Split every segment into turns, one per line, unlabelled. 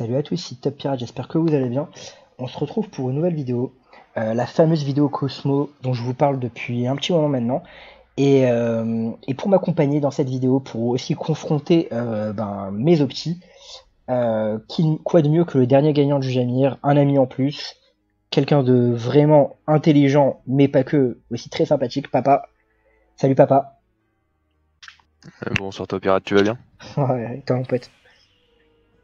Salut à tous, c'est Top Pirate, j'espère que vous allez bien. On se retrouve pour une nouvelle vidéo, euh, la fameuse vidéo Cosmo dont je vous parle depuis un petit moment maintenant. Et, euh, et pour m'accompagner dans cette vidéo, pour aussi confronter euh, ben, mes optis, qui, quoi de mieux que le dernier gagnant du Jamir, un ami en plus, quelqu'un de vraiment intelligent, mais pas que, aussi très sympathique, papa. Salut papa.
Bonsoir toi pirate, tu vas bien?
Ouais, toi mon pote.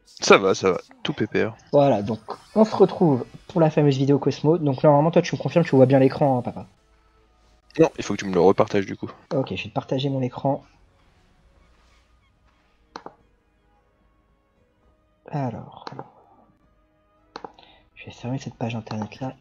Ça va, ça va, tout pépère.
Voilà, donc on se retrouve pour la fameuse vidéo Cosmo. Donc normalement, toi, tu me confirmes, tu vois bien l'écran, hein, papa.
Non, il faut que tu me le repartages du coup.
Ok, je vais te partager mon écran. Alors, je vais fermer cette page internet là.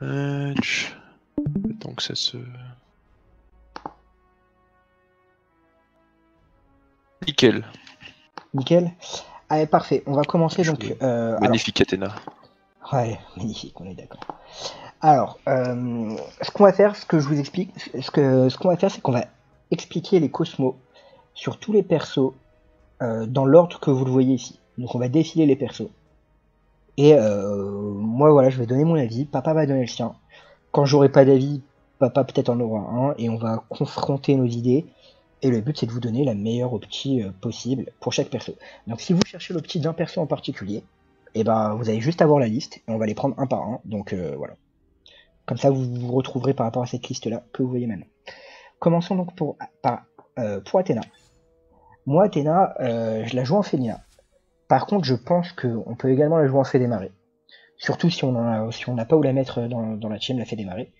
Donc ça se... Nickel.
Nickel. Allez, parfait. On va commencer donc. Euh, alors-
Magnifique Athéna.
Ouais, magnifique, on est d'accord. Alors, euh, ce qu'on va faire, ce que je vous explique, ce que ce qu'on va faire, c'est qu'on va expliquer les cosmos sur tous les persos euh, dans l'ordre que vous le voyez ici. Donc, on va défiler les persos. Et euh, moi, voilà, je vais donner mon avis. Papa va donner le sien. Quand j'aurai pas d'avis, papa peut-être en aura un, et on va confronter nos idées. Et le but, c'est de vous donner la meilleure opti euh, possible pour chaque perso. Donc, si vous cherchez l'opti d'un perso en particulier, et ben vous allez juste avoir la liste et on va les prendre un par un. Donc euh, voilà. Comme ça vous vous retrouverez par rapport à cette liste là que vous voyez maintenant. Commençons donc pour, Athéna. Moi Athéna, je la joue en Fénina. Par contre je pense qu'on peut également la jouer en fait démarrer. Surtout si on en n'a pas où la mettre dans, la team, la fait démarrer.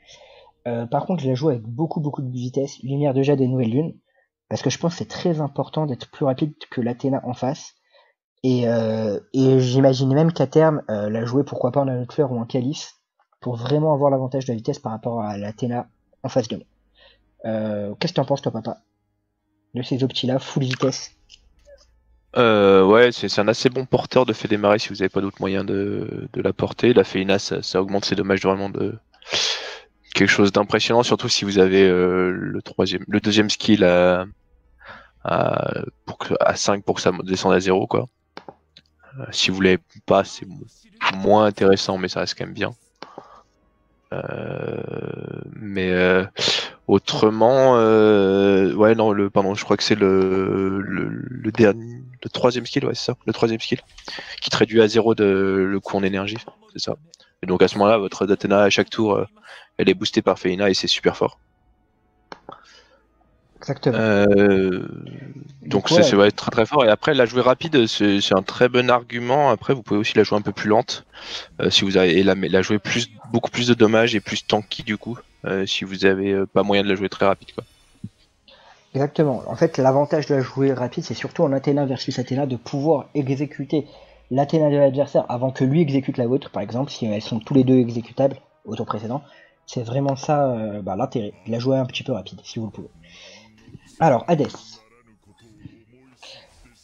Euh, par contre je la joue avec beaucoup beaucoup de vitesse, lumière déjà des nouvelles lunes. Parce que je pense que c'est très important d'être plus rapide que l'Athéna en face. Et, euh, et j'imagine même qu'à terme, euh, la jouer pourquoi pas en un fleur ou un calice, pour vraiment avoir l'avantage de la vitesse par rapport à l'Athéna en face de moi. Qu'est-ce que tu en penses toi papa? De ces optis-là, full vitesse
Euh, ouais, c'est un assez bon porteur de fait démarrer si vous n'avez pas d'autre moyen de, de la porter. La Féina, ça, ça augmente ses dommages vraiment de quelque chose d'impressionnant, surtout si vous avez euh, le troisième, le deuxième skill à, à, pour que, à 5 pour que ça descende à 0 quoi. Euh, si vous l'avez pas, c'est mo- moins intéressant, mais ça reste quand même bien. Euh, mais euh, autrement, ouais non, le pardon, je crois que c'est le, le, le dernier, le troisième skill, ouais c'est ça, le troisième skill, qui te réduit à zéro de le coût en énergie, c'est ça. Et donc à ce moment-là, votre Datena à chaque tour, euh, elle est boostée par Feina et c'est super fort.
Exactement.
Euh, donc
ouais.
c'est ouais, très très fort. Et après, la jouer rapide, c'est un très bon argument. Après, vous pouvez aussi la jouer un peu plus lente, euh, si vous avez et la, la jouer plus beaucoup plus de dommages et plus tanky du coup, si vous avez pas moyen de la jouer très rapide quoi.
Exactement. En fait, l'avantage de la jouer rapide, c'est surtout en Athéna versus Athéna de pouvoir exécuter l'Athéna de l'adversaire avant que lui exécute la vôtre, par exemple, si elles sont tous les deux exécutables au tour précédent. C'est vraiment ça euh, bah, l'intérêt, de la jouer un petit peu rapide, si vous le pouvez. Alors, Hades.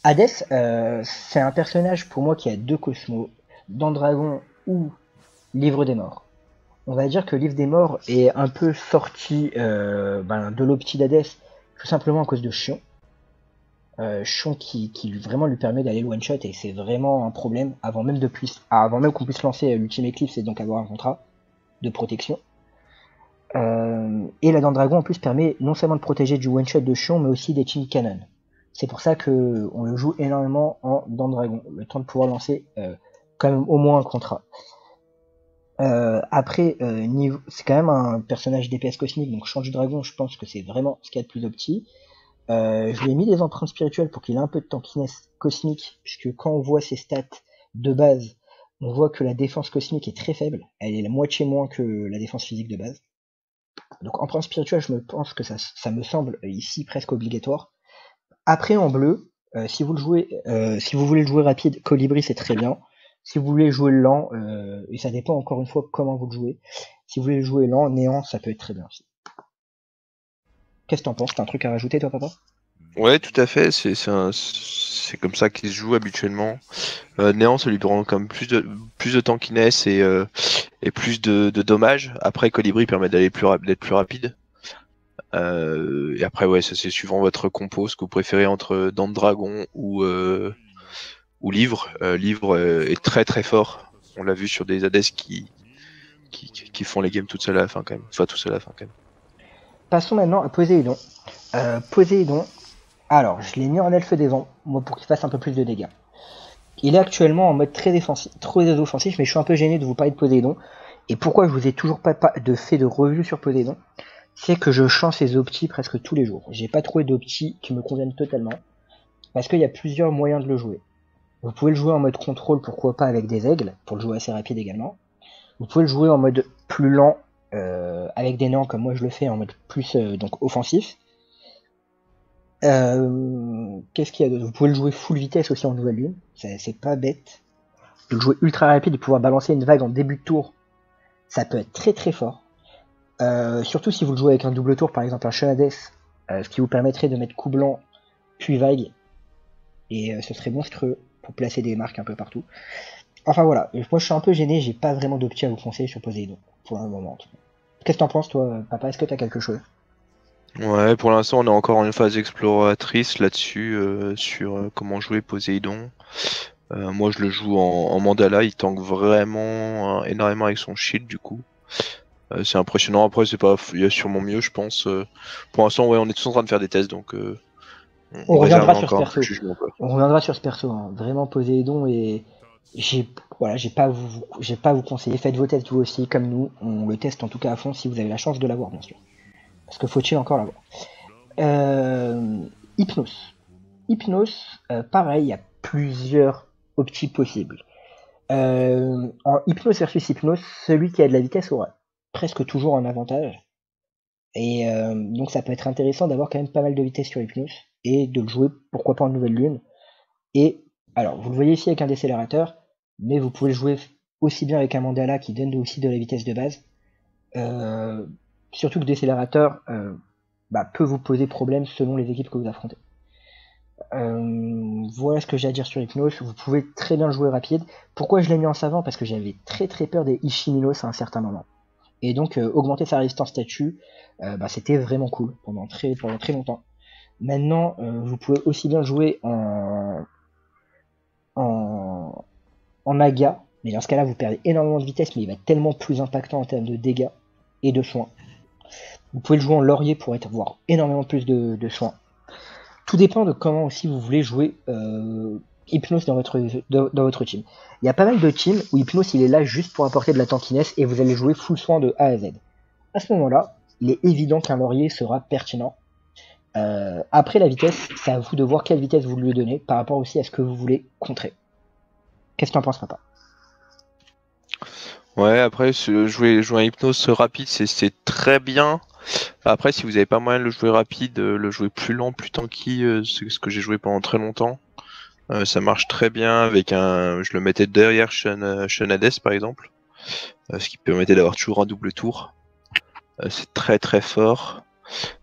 Hades, euh, c'est un personnage pour moi qui a deux cosmos, dans Dragon ou Livre des Morts. On va dire que Livre des Morts est un peu sorti euh, ben, de l'opti d'Hades tout simplement à cause de Chion. Euh, Chion qui, qui vraiment lui permet d'aller le one shot et c'est vraiment un problème avant même de même qu'on puisse lancer euh, l'ultime Eclipse et donc avoir un contrat de protection. Euh, et la Dent Dragon en plus permet non seulement de protéger du one shot de Chion mais aussi des Team Cannon. C'est pour ça que on le joue énormément en Dent Dragon, le temps de pouvoir lancer euh, quand même au moins un contrat. Euh, après, euh, niveau, c'est quand même un personnage DPS cosmique, donc Chant du Dragon, je pense que c'est vraiment ce qu'il y a de plus opti. Euh, je lui ai mis des empreintes spirituelles pour qu'il ait un peu de tankiness cosmique, puisque quand on voit ses stats de base, on voit que la défense cosmique est très faible. Elle est la moitié moins que la défense physique de base. Donc empreinte spirituelle, je me pense que ça, ça me semble ici presque obligatoire. Après en bleu, euh, si vous le jouez, euh, si vous voulez le jouer rapide, Colibri c'est très bien. Si vous voulez jouer lent, euh, et ça dépend encore une fois comment vous le jouez. Si vous voulez le jouer lent, néant, ça peut être très bien aussi. Qu'est-ce que t'en penses? T'as un truc à rajouter toi papa?
Ouais, tout à fait. C'est comme ça qu'il se joue habituellement. Euh, Néant, ça lui prend comme plus de plus de temps qu'Inès et euh, et plus de, de, dommages. Après, Colibri permet d'aller plus d'être plus rapide. Euh, et après, ouais, ça c'est suivant votre compo, ce que vous préférez entre Dent de Dragon ou euh, ou Livre. Euh, livre est très très fort. On l'a vu sur des qui, qui font les games toutes seules à la fin quand même. Enfin, tout seul à la fin quand même.
Passons maintenant à Poséidon. Euh, Poséidon, alors je l'ai mis en elfe des vents, moi pour qu'il fasse un peu plus de dégâts. Il est actuellement en mode très défensif, très offensif, mais je suis un peu gêné de vous parler de Poséidon. Et pourquoi je vous ai toujours pas de fait de revue sur Poséidon? C'est que je change ses optis presque tous les jours. J'ai pas trouvé d'optis qui me conviennent totalement. Parce qu'il y a plusieurs moyens de le jouer. Vous pouvez le jouer en mode contrôle, pourquoi pas avec des aigles, pour le jouer assez rapide également. Vous pouvez le jouer en mode plus lent, euh, avec des néants comme moi je le fais en mode plus euh, donc offensif. Euh, Qu'est-ce qu'il y a d'autre? Vous pouvez le jouer full vitesse aussi en nouvelle lune, c'est pas bête. De le jouer ultra rapide et pouvoir balancer une vague en début de tour, ça peut être très très fort. Surtout si vous le jouez avec un double tour, par exemple un Chenades, euh, ce qui vous permettrait de mettre coup blanc puis vague. Et ce serait monstrueux pour placer des marques un peu partout. Enfin voilà, moi je suis un peu gêné, j'ai pas vraiment d'opti à vous conseiller sur Poséidon, pour un moment. Qu'est-ce que t'en penses toi, papa? Est-ce que t'as quelque chose?
Ouais, pour l'instant on est encore en phase exploratrice là-dessus, euh, sur euh, comment jouer Poséidon. Euh, moi je le joue en, mandala, il tank vraiment énormément avec son shield du coup. c'est impressionnant, après c'est pas il y a sûrement mieux je pense. pour l'instant ouais on est tous en train de faire des tests donc
on, reviendra sur ce perso. On reviendra sur ce perso, hein. vraiment Poséidon et j'ai voilà, j'ai pas vous j'ai pas vous conseiller. Faites vos tests vous aussi, comme nous. On le teste en tout cas à fond si vous avez la chance de l'avoir, bien sûr. Parce que faut-il encore l'avoir. Euh, Hypnos. Hypnos, euh, pareil, il y a plusieurs optis possibles. Euh, en Hypnos versus Hypnos, celui qui a de la vitesse aura presque toujours un avantage. Et euh, donc ça peut être intéressant d'avoir quand même pas mal de vitesse sur Hypnos et de le jouer pourquoi pas en nouvelle lune. Et alors vous le voyez ici avec un décélérateur, mais vous pouvez le jouer aussi bien avec un mandala qui donne aussi de la vitesse de base. Euh, surtout que décélérateur euh, bah, peut vous poser problème selon les équipes que vous affrontez. Euh, voilà ce que j'ai à dire sur Hypnos. Vous pouvez très bien le jouer rapide. Pourquoi je l'ai mis en savant? Parce que j'avais très très peur des Ishiminos à un certain moment. Et donc augmenter sa résistance statue, bah, c'était vraiment cool pendant très, pendant très longtemps. Maintenant, vous pouvez aussi bien jouer en, en, en aga, mais dans ce cas-là, vous perdez énormément de vitesse, mais il va être tellement plus impactant en termes de dégâts et de soins. Vous pouvez le jouer en laurier pour avoir énormément plus de, soins. Tout dépend de comment aussi vous voulez jouer euh, Hypnos dans votre, votre team. Il y a pas mal de teams où Hypnos il est là juste pour apporter de la tankiness et vous allez jouer full soin de A à Z. À ce moment-là, il est évident qu'un laurier sera pertinent. Euh, après la vitesse, c'est à vous de voir quelle vitesse vous lui donnez par rapport aussi à ce que vous voulez contrer. Qu'est-ce que tu en penses, papa?
Ouais, après, jouer, un hypnose rapide, c'est très bien. Après, si vous n'avez pas moyen de le jouer rapide, euh, le jouer plus lent, plus tanky, euh, c'est ce que j'ai joué pendant très longtemps. Ça marche très bien avec un. Je le mettais derrière Hades par exemple, ce qui permettait d'avoir toujours un double tour. c'est très très fort.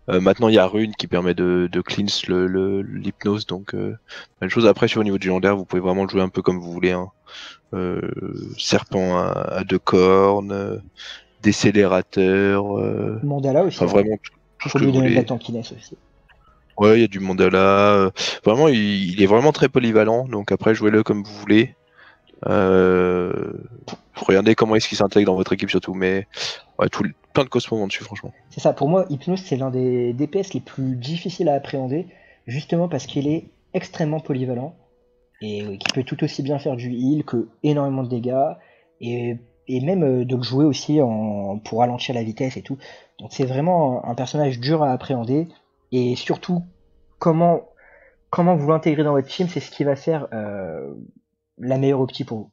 Euh, maintenant, il y a Rune qui permet de, de cleanse l'hypnose, le, donc euh, même chose. Après, sur au niveau du légendaire, vous pouvez vraiment le jouer un peu comme vous voulez. Hein. Euh, serpent à, deux cornes, décélérateur.
Mandala aussi.
Enfin, vraiment tout,
ce que la aussi.
Ouais, il y a du mandala. Vraiment, il, il, est vraiment très polyvalent. Donc après, jouez-le comme vous voulez. Regardez comment est-ce qu'il s'intègre dans votre équipe surtout, mais tout, plein de cosmos dessus franchement.
C'est ça, pour moi, Hypnos c'est l'un des DPS les plus difficiles à appréhender, justement parce qu'il est extrêmement polyvalent et qui peut tout aussi bien faire du heal que énormément de dégâts et, même euh, de jouer aussi pour ralentir la vitesse et tout. Donc c'est vraiment un personnage dur à appréhender et surtout comment comment vous l'intégrer dans votre team, c'est ce qui va faire euh, la meilleure opti pour vous.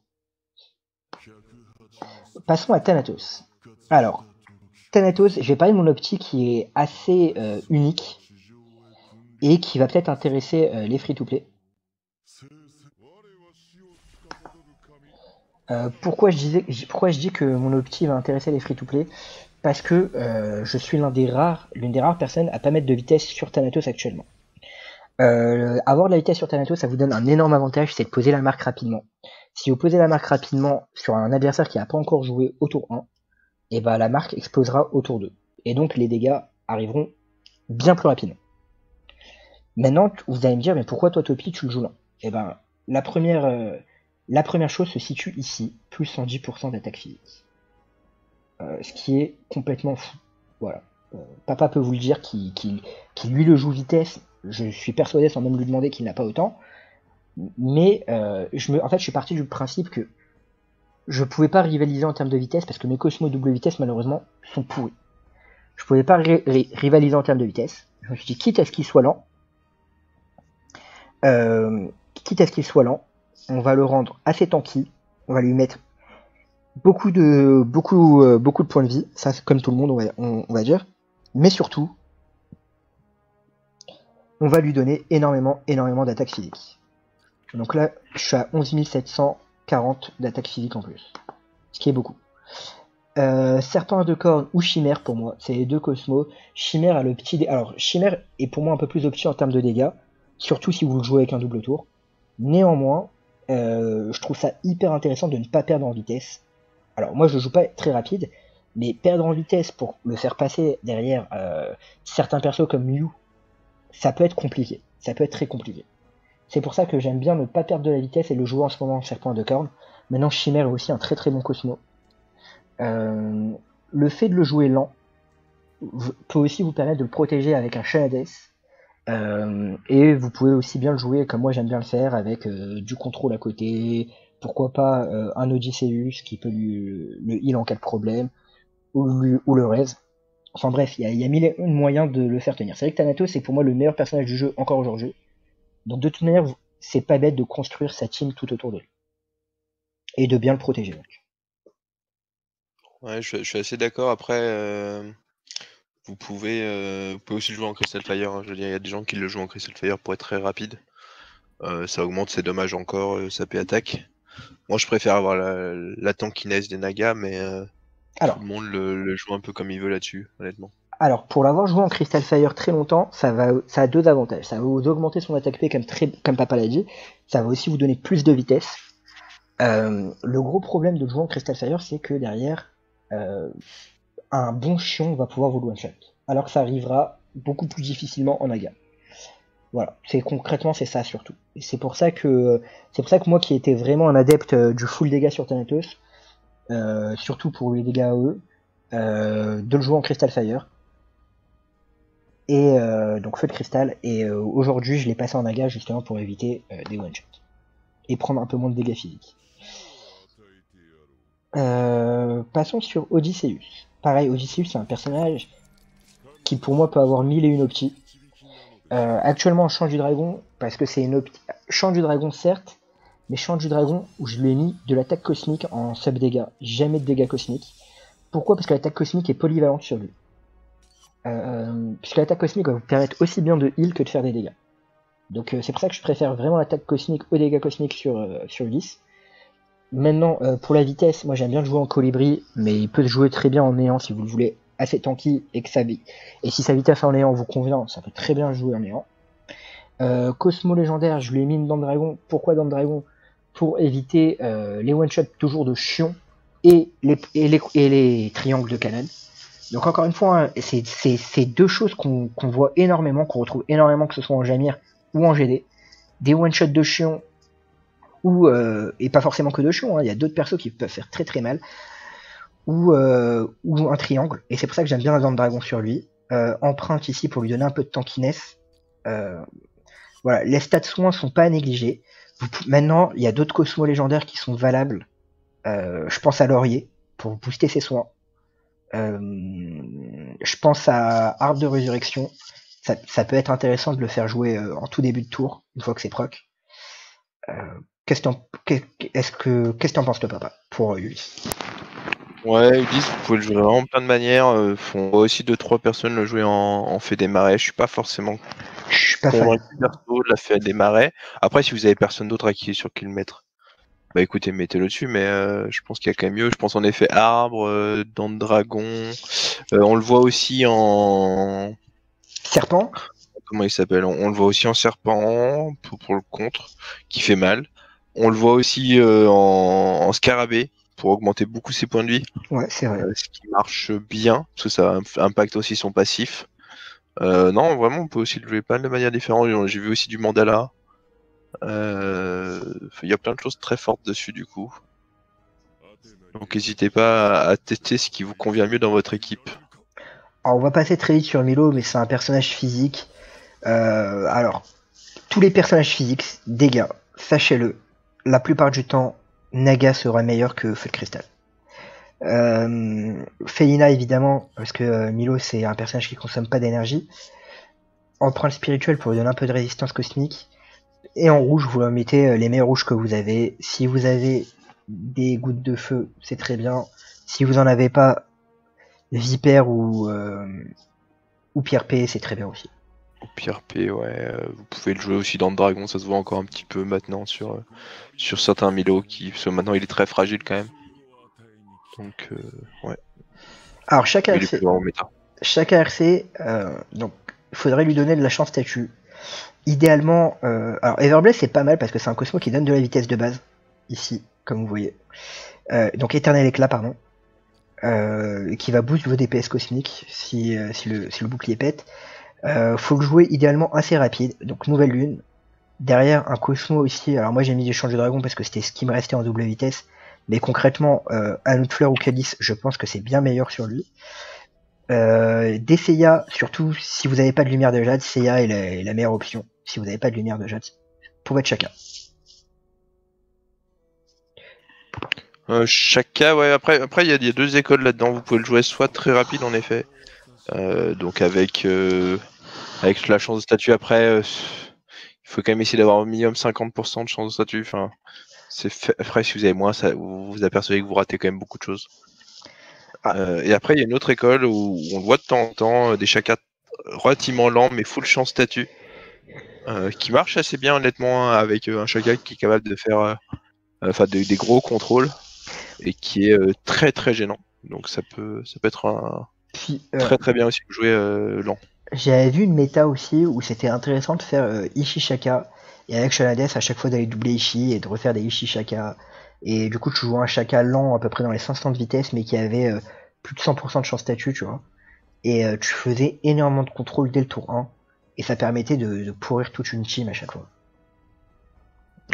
Passons à Thanatos. Alors, Thanatos, je vais parler de mon opti qui est assez euh, unique et qui va peut-être intéresser euh, les free-to-play. Euh, pourquoi, je disais, pourquoi je dis que mon opti va intéresser les free-to-play? Parce que je suis l'une des rares personnes à pas mettre de vitesse sur Thanatos actuellement. Avoir de la vitesse sur Thanatos, ça vous donne un énorme avantage, c'est de poser la marque rapidement. Si vous posez la marque rapidement sur un adversaire qui n'a pas encore joué au tour 1, et ben la marque explosera au tour 2. Et donc les dégâts arriveront bien plus rapidement. Maintenant, vous allez me dire, mais pourquoi toi Topi tu le joues là? Et ben la première, euh, la première chose se situe ici, plus 110% d'attaque physique. Euh, ce qui est complètement fou. Voilà. Euh, papa peut vous le dire, qui, qui, qui, lui le joue vitesse. Je suis persuadé sans même lui demander qu'il n'a pas autant. Mais je me, en fait, je suis parti du principe que je pouvais pas rivaliser en termes de vitesse parce que mes Cosmo double vitesse malheureusement sont pourris. Je pouvais pas rivaliser en termes de vitesse. Je me suis dit quitte à ce qu'il soit lent, euh, quitte à ce qu'il soit lent, on va le rendre assez tanky. On va lui mettre beaucoup de euh, points de vie, ça comme tout le monde on va, on, dire. Mais surtout, on va lui donner énormément énormément d'attaque physique. Donc là, je suis à 11 740 d'attaque physique en plus, ce qui est beaucoup. Euh, serpent de corne ou chimère pour moi, c'est les deux cosmos. Chimère a le petit, alors chimère est pour moi un peu plus opti en termes de dégâts, surtout si vous le jouez avec un double tour. Néanmoins, euh, je trouve ça hyper intéressant de ne pas perdre en vitesse. Alors moi je joue pas très rapide, mais perdre en vitesse pour le faire passer derrière euh, certains persos comme Mew, ça peut être compliqué. Ça peut être très compliqué. C'est pour ça que j'aime bien ne pas perdre de la vitesse et le jouer en ce moment en serpent de corne. Maintenant Chimère est aussi un très très bon Cosmo. Euh, le fait de le jouer lent peut aussi vous permettre de le protéger avec un Shanades. Euh, et vous pouvez aussi bien le jouer comme moi j'aime bien le faire avec du contrôle à côté, pourquoi pas euh, un Odysseus qui peut lui le heal en cas de problème, ou, ou le raise. Enfin bref, il y a, mille moyens de le faire tenir. C'est vrai que Thanatos c'est pour moi le meilleur personnage du jeu encore aujourd'hui. Donc de toute manière, c'est pas bête de construire sa team tout autour de lui. Et de bien le protéger donc.
Ouais, je, suis assez d'accord. Après, euh, vous, pouvez, euh, vous pouvez aussi le jouer en Crystal Fire. Hein. Je veux dire, il y a des gens qui le jouent en Crystal Fire pour être très rapide. ça augmente ses dommages encore, sa P attaque. Moi, je préfère avoir la, la tankiness des Nagas, mais euh, Alors, tout le monde le, joue un peu comme il veut là-dessus, honnêtement.
Alors, pour l'avoir joué en Crystal Fire très longtemps, ça, a deux avantages. Ça va vous augmenter son attaque P, comme, très, Papa l'a dit. Ça va aussi vous donner plus de vitesse. Euh, le gros problème de jouer en Crystal Fire, c'est que derrière, euh, un bon chion va pouvoir vous one-shot. Alors que ça arrivera beaucoup plus difficilement en Naga. Voilà, c'est concrètement c'est ça surtout. Et c'est pour ça que c'est pour ça que moi qui étais vraiment un adepte euh, du full dégâts sur Thanatos, surtout pour les dégâts AE, euh, de le jouer en Crystal Fire. Et euh, donc feu de cristal. Et euh, aujourd'hui je l'ai passé en aga justement pour éviter des one shots et prendre un peu moins de dégâts physiques. passons sur Odysseus. Pareil, Odysseus c'est un personnage qui pour moi peut avoir mille et une optis euh, actuellement, Chant du Dragon, parce que c'est une Chant du Dragon, certes, mais Chant du Dragon, où je lui ai mis de l'attaque cosmique en sub dégâts, jamais de dégâts cosmiques. Pourquoi? Parce que l'attaque cosmique est polyvalente sur lui. Euh, puisque l'attaque cosmique va vous permettre aussi bien de heal que de faire des dégâts. Donc euh, c'est pour ça que je préfère vraiment l'attaque cosmique aux dégâts cosmiques sur, euh, sur Ulysse. Maintenant, pour la vitesse, moi j'aime bien le jouer en colibri, mais il peut se jouer très bien en néant si vous le voulez assez tanky et que sa vie. Et si sa vitesse en néant vous convient, ça peut très bien jouer en néant. Euh, Cosmo légendaire, je lui ai mis une dent de dragon. Pourquoi dent de dragon? Pour éviter euh, les one-shots toujours de chion et les, et les, et les triangles de canon. Donc encore une fois, hein, c'est deux choses qu'on voit énormément, qu'on retrouve énormément, que ce soit en Jamir ou en GD. Des one-shots de chion, ou euh, et pas forcément que de chion, hein. il y a d'autres persos qui peuvent faire très très mal ou, euh, ou un triangle. Et c'est pour ça que j'aime bien la de dragon sur lui. Euh, empreinte ici pour lui donner un peu de tankiness. Euh, voilà, les stats soins sont pas à négliger. maintenant, il y a d'autres cosmos légendaires qui sont valables. Euh, je pense à Laurier pour booster ses soins. Euh, je pense à Arbre de Résurrection. Ça, ça, peut être intéressant de le faire jouer euh, en tout début de tour, une fois que c'est proc. qu'est-ce que qu'est-ce que t'en penses, le papa, pour Ulysse?
Ouais, Ulysse, vous pouvez le jouer vraiment plein de manières. Euh, on voit aussi deux trois personnes le jouer en, en fait des marais. Je suis pas forcément
Je suis pas fan.
de la fait des marais. Après, si vous avez personne d'autre à qui sur qui le mettre, bah écoutez, mettez-le dessus. Mais euh, je pense qu'il y a quand même mieux. Je pense en effet arbre, euh, dents de dragon. Euh, on le voit aussi en
Serpent
comment il s'appelle? On, le voit aussi en serpent pour, le contre, qui fait mal. On le voit aussi en, en, scarabée pour augmenter beaucoup ses points de vie.
Ouais, c'est vrai.
ce qui marche bien, parce que ça impacte aussi son passif. non, vraiment, on peut aussi le jouer pas de manière différente. J'ai vu aussi du mandala. Il y a plein de choses très fortes dessus, du coup. Donc n'hésitez pas à tester ce qui vous convient mieux dans votre équipe.
Alors, on va passer très vite sur Milo, mais c'est un personnage physique. Euh, alors, tous les personnages physiques, dégâts, sachez-le, la plupart du temps, Naga sera meilleur que Feu de Cristal. Euh, Felina, évidemment, parce que euh, Milo, c'est un personnage qui consomme pas d'énergie. Empreinte spirituelle pour lui donner un peu de résistance cosmique. Et en rouge, vous mettez euh, les meilleurs rouges que vous avez. Si vous avez des gouttes de feu, c'est très bien. Si vous en avez pas, Viper ou, euh, ou Pierre P, c'est très bien aussi.
Pierre P, ouais. Euh, vous pouvez le jouer aussi dans le Dragon, ça se voit encore un petit peu maintenant sur, euh, sur certains Milo, qui, parce que maintenant il est très fragile quand même. Donc, ouais.
Alors, chaque ARC, chaque ARC donc, il faudrait lui donner de la chance statut. Idéalement, alors Everblade c'est pas mal parce que c'est un Cosmo qui donne de la vitesse de base, ici comme vous voyez. Euh, donc éternel éclat, pardon. Euh, qui va booster vos DPS cosmiques si, euh, le, si le bouclier pète. faut le jouer idéalement assez rapide. Donc nouvelle lune. Derrière un Cosmo aussi. Alors moi j'ai mis échange de dragon parce que c'était ce qui me restait en double vitesse. Mais concrètement, euh, un fleur ou Calice, je pense que c'est bien meilleur sur lui. Euh, surtout si vous n'avez pas de lumière de jade, Seiya est la, meilleure option. Si vous n'avez pas de lumière de jade, pour votre chacun.
Euh, Chaka, ouais, après, après il y, a deux écoles là-dedans. Vous pouvez le jouer soit très rapide en effet, euh, donc avec, euh, avec la chance de statut après, il faut quand même essayer d'avoir au minimum 50% de chance de statut. Enfin, c'est après si vous avez moins, ça, vous vous apercevez que vous ratez quand même beaucoup de choses. Ah. et après, il y a une autre école où on voit de temps en temps des Chaka relativement lents mais full chance statut, qui marche assez bien honnêtement avec un Chaka qui est capable de faire enfin des, gros contrôles et qui est euh, très très gênant. Donc ça peut ça peut être un euh, très très bien aussi de jouer euh, lent.
J'avais vu une méta aussi où c'était intéressant de faire Ishi Shaka et avec Shanades à chaque fois d'aller doubler Ishi et de refaire des Ishi Shaka. Et du coup tu jouais un Shaka lent à peu près dans les 500 de vitesse mais qui avait plus de 100% de chance statut, tu vois. Et tu faisais énormément de contrôle dès le tour 1 et ça permettait de, de pourrir toute une team à chaque fois.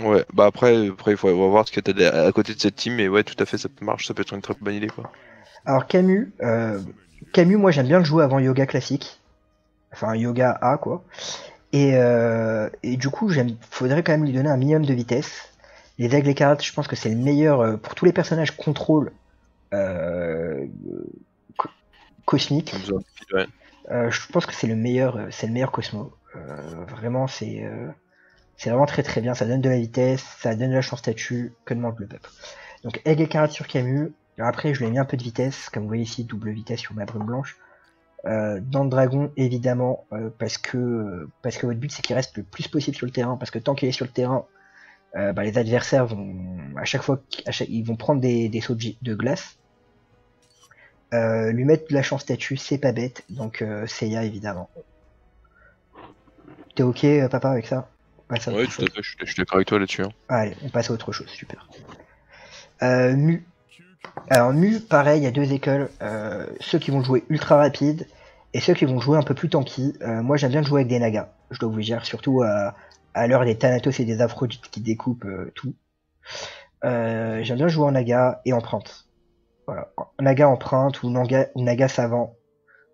Ouais, bah après, après il faut voir ce que t'as à côté de cette team, mais ouais, tout à fait, ça peut marcher, ça peut être une très bonne idée, quoi.
Alors Camus, euh, Camus, moi j'aime bien le jouer avant Yoga classique, enfin Yoga A, quoi. Et, euh, et du coup, j'aime, faudrait quand même lui donner un minimum de vitesse. Les aigles écarlates, je pense que c'est le meilleur euh, pour tous les personnages contrôle euh, cosmique. Euh, je pense que c'est le meilleur, c'est le meilleur Cosmo. vraiment, c'est c'est vraiment très très bien, ça donne de la vitesse, ça donne de la chance statut, que demande le peuple. Donc aigle et sur Camus, après je lui ai mis un peu de vitesse, comme vous voyez ici, double vitesse sur ma brume blanche. Euh, dans le dragon, évidemment, euh, parce que parce que votre but c'est qu'il reste le plus possible sur le terrain, parce que tant qu'il est sur le terrain, euh, bah, les adversaires vont à chaque fois ils vont prendre des, des sauts de, glace. lui mettre de la chance statut, c'est pas bête, donc Seiya évidemment. T'es ok papa avec ça?
Tout à fait, je suis d'accord avec toi là-dessus. Hein.
Allez, on passe à autre chose, super. Euh, Mu. Alors Mu, pareil, il y a deux écoles. Euh, ceux qui vont jouer ultra rapide et ceux qui vont jouer un peu plus tanky. Euh, moi j'aime bien jouer avec des nagas, je dois vous dire, surtout à l'heure des Thanatos et des Aphrodite qui découpent tout. j'aime bien jouer en naga et empreinte. Voilà, naga empreinte ou naga, ou naga savant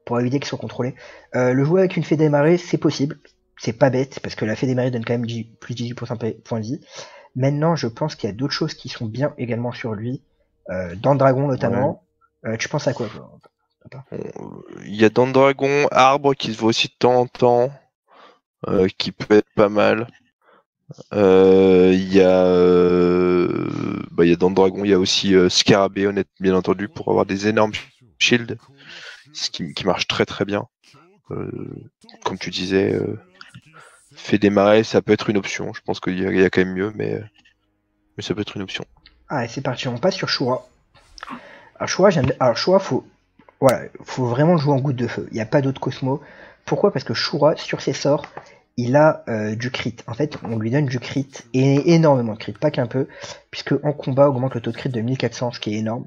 pour éviter qu'ils soient contrôlés. le jouer avec une fée démarrée, c'est possible c'est pas bête parce que la fée des maris donne quand même plus de 18% de points de vie. Maintenant, je pense qu'il y a d'autres choses qui sont bien également sur lui, euh, dans le dragon notamment. Euh, tu penses à quoi
Il y a dans le dragon arbre qui se voit aussi de temps en temps, euh, qui peut être pas mal. Il y a, bah, il y a dans le dragon, il y a aussi Scarabée, honnête, bien entendu, pour avoir des énormes shields, ce qui, marche très très bien. comme tu disais, fait démarrer, ça peut être une option. Je pense qu'il y, a quand même mieux, mais, mais ça peut être une option.
Allez, c'est parti, on passe sur Shura. Alors Shura, Alors faut, voilà, faut vraiment jouer en goutte de feu. Il n'y a pas d'autre Cosmo. Pourquoi? Parce que Shura, sur ses sorts, il a euh, du crit. En fait, on lui donne du crit, et énormément de crit, pas qu'un peu, puisque en combat, augmente le taux de crit de 1400, ce qui est énorme.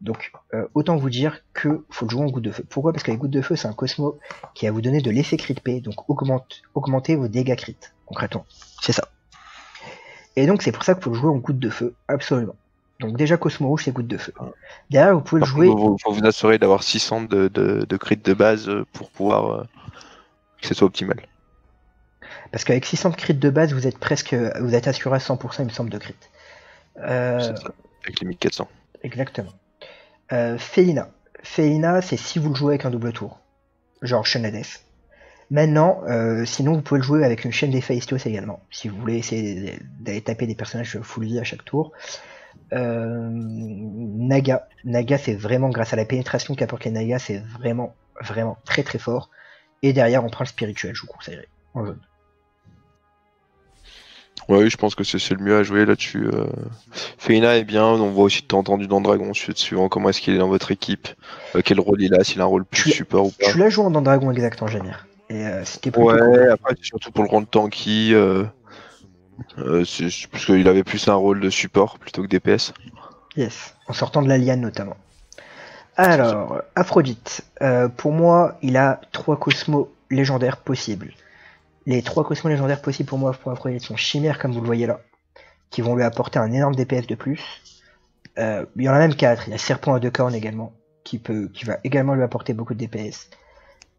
Donc, euh, autant vous dire que faut le jouer en goutte de feu. Pourquoi? Parce que les gouttes de feu, c'est un Cosmo qui va vous donner de l'effet crit P, donc augmente, augmenter vos dégâts crit, concrètement. C'est ça. Et donc, c'est pour ça qu'il faut le jouer en goutte de feu, absolument. Donc déjà Cosmo Rouge c'est goutte de feu. Derrière vous pouvez le jouer.
Il faut vous assurer d'avoir 600 de, de, crit de base pour pouvoir euh, que ce soit optimal.
Parce qu'avec 600 de crit de base vous êtes presque vous êtes assuré à 100% il me semble de crit.
Euh... Ça, avec les 1400.
Exactement. Euh, Felina. Felina c'est si vous le jouez avec un double tour. Genre Shenades. Maintenant, euh, sinon vous pouvez le jouer avec une chaîne d'Héphaïstos également. Si vous voulez essayer d'aller taper des personnages full vie à chaque tour. Euh, Naga. Naga, c'est vraiment grâce à la pénétration qu'apporte les Naga, c'est vraiment, vraiment très très fort. Et derrière, on prend le spirituel, je vous conseillerais, en jaune.
oui, je pense que c'est le mieux à jouer là-dessus. Euh. Feina est bien, on voit aussi de temps en temps du Dragon, suivant comment est-ce qu'il est dans votre équipe, euh, quel rôle il a, s'il a un rôle plus support ou pas.
Tu l'as joué en Dragon exact en général. Et
Ouais, après surtout pour le rendre tanky, euh, parce qu'il avait plus un rôle de support plutôt que DPS.
Yes, en sortant de la liane notamment. Alors, Aphrodite. Euh, pour moi, il a trois cosmos légendaires possibles. Les trois cosmos légendaires possibles pour moi pour Aphrodite sont chimères, comme vous le voyez là, qui vont lui apporter un énorme DPS de plus. Euh, il y en a même quatre. Il y a Serpent à deux cornes également, qui, peut, qui va également lui apporter beaucoup de DPS.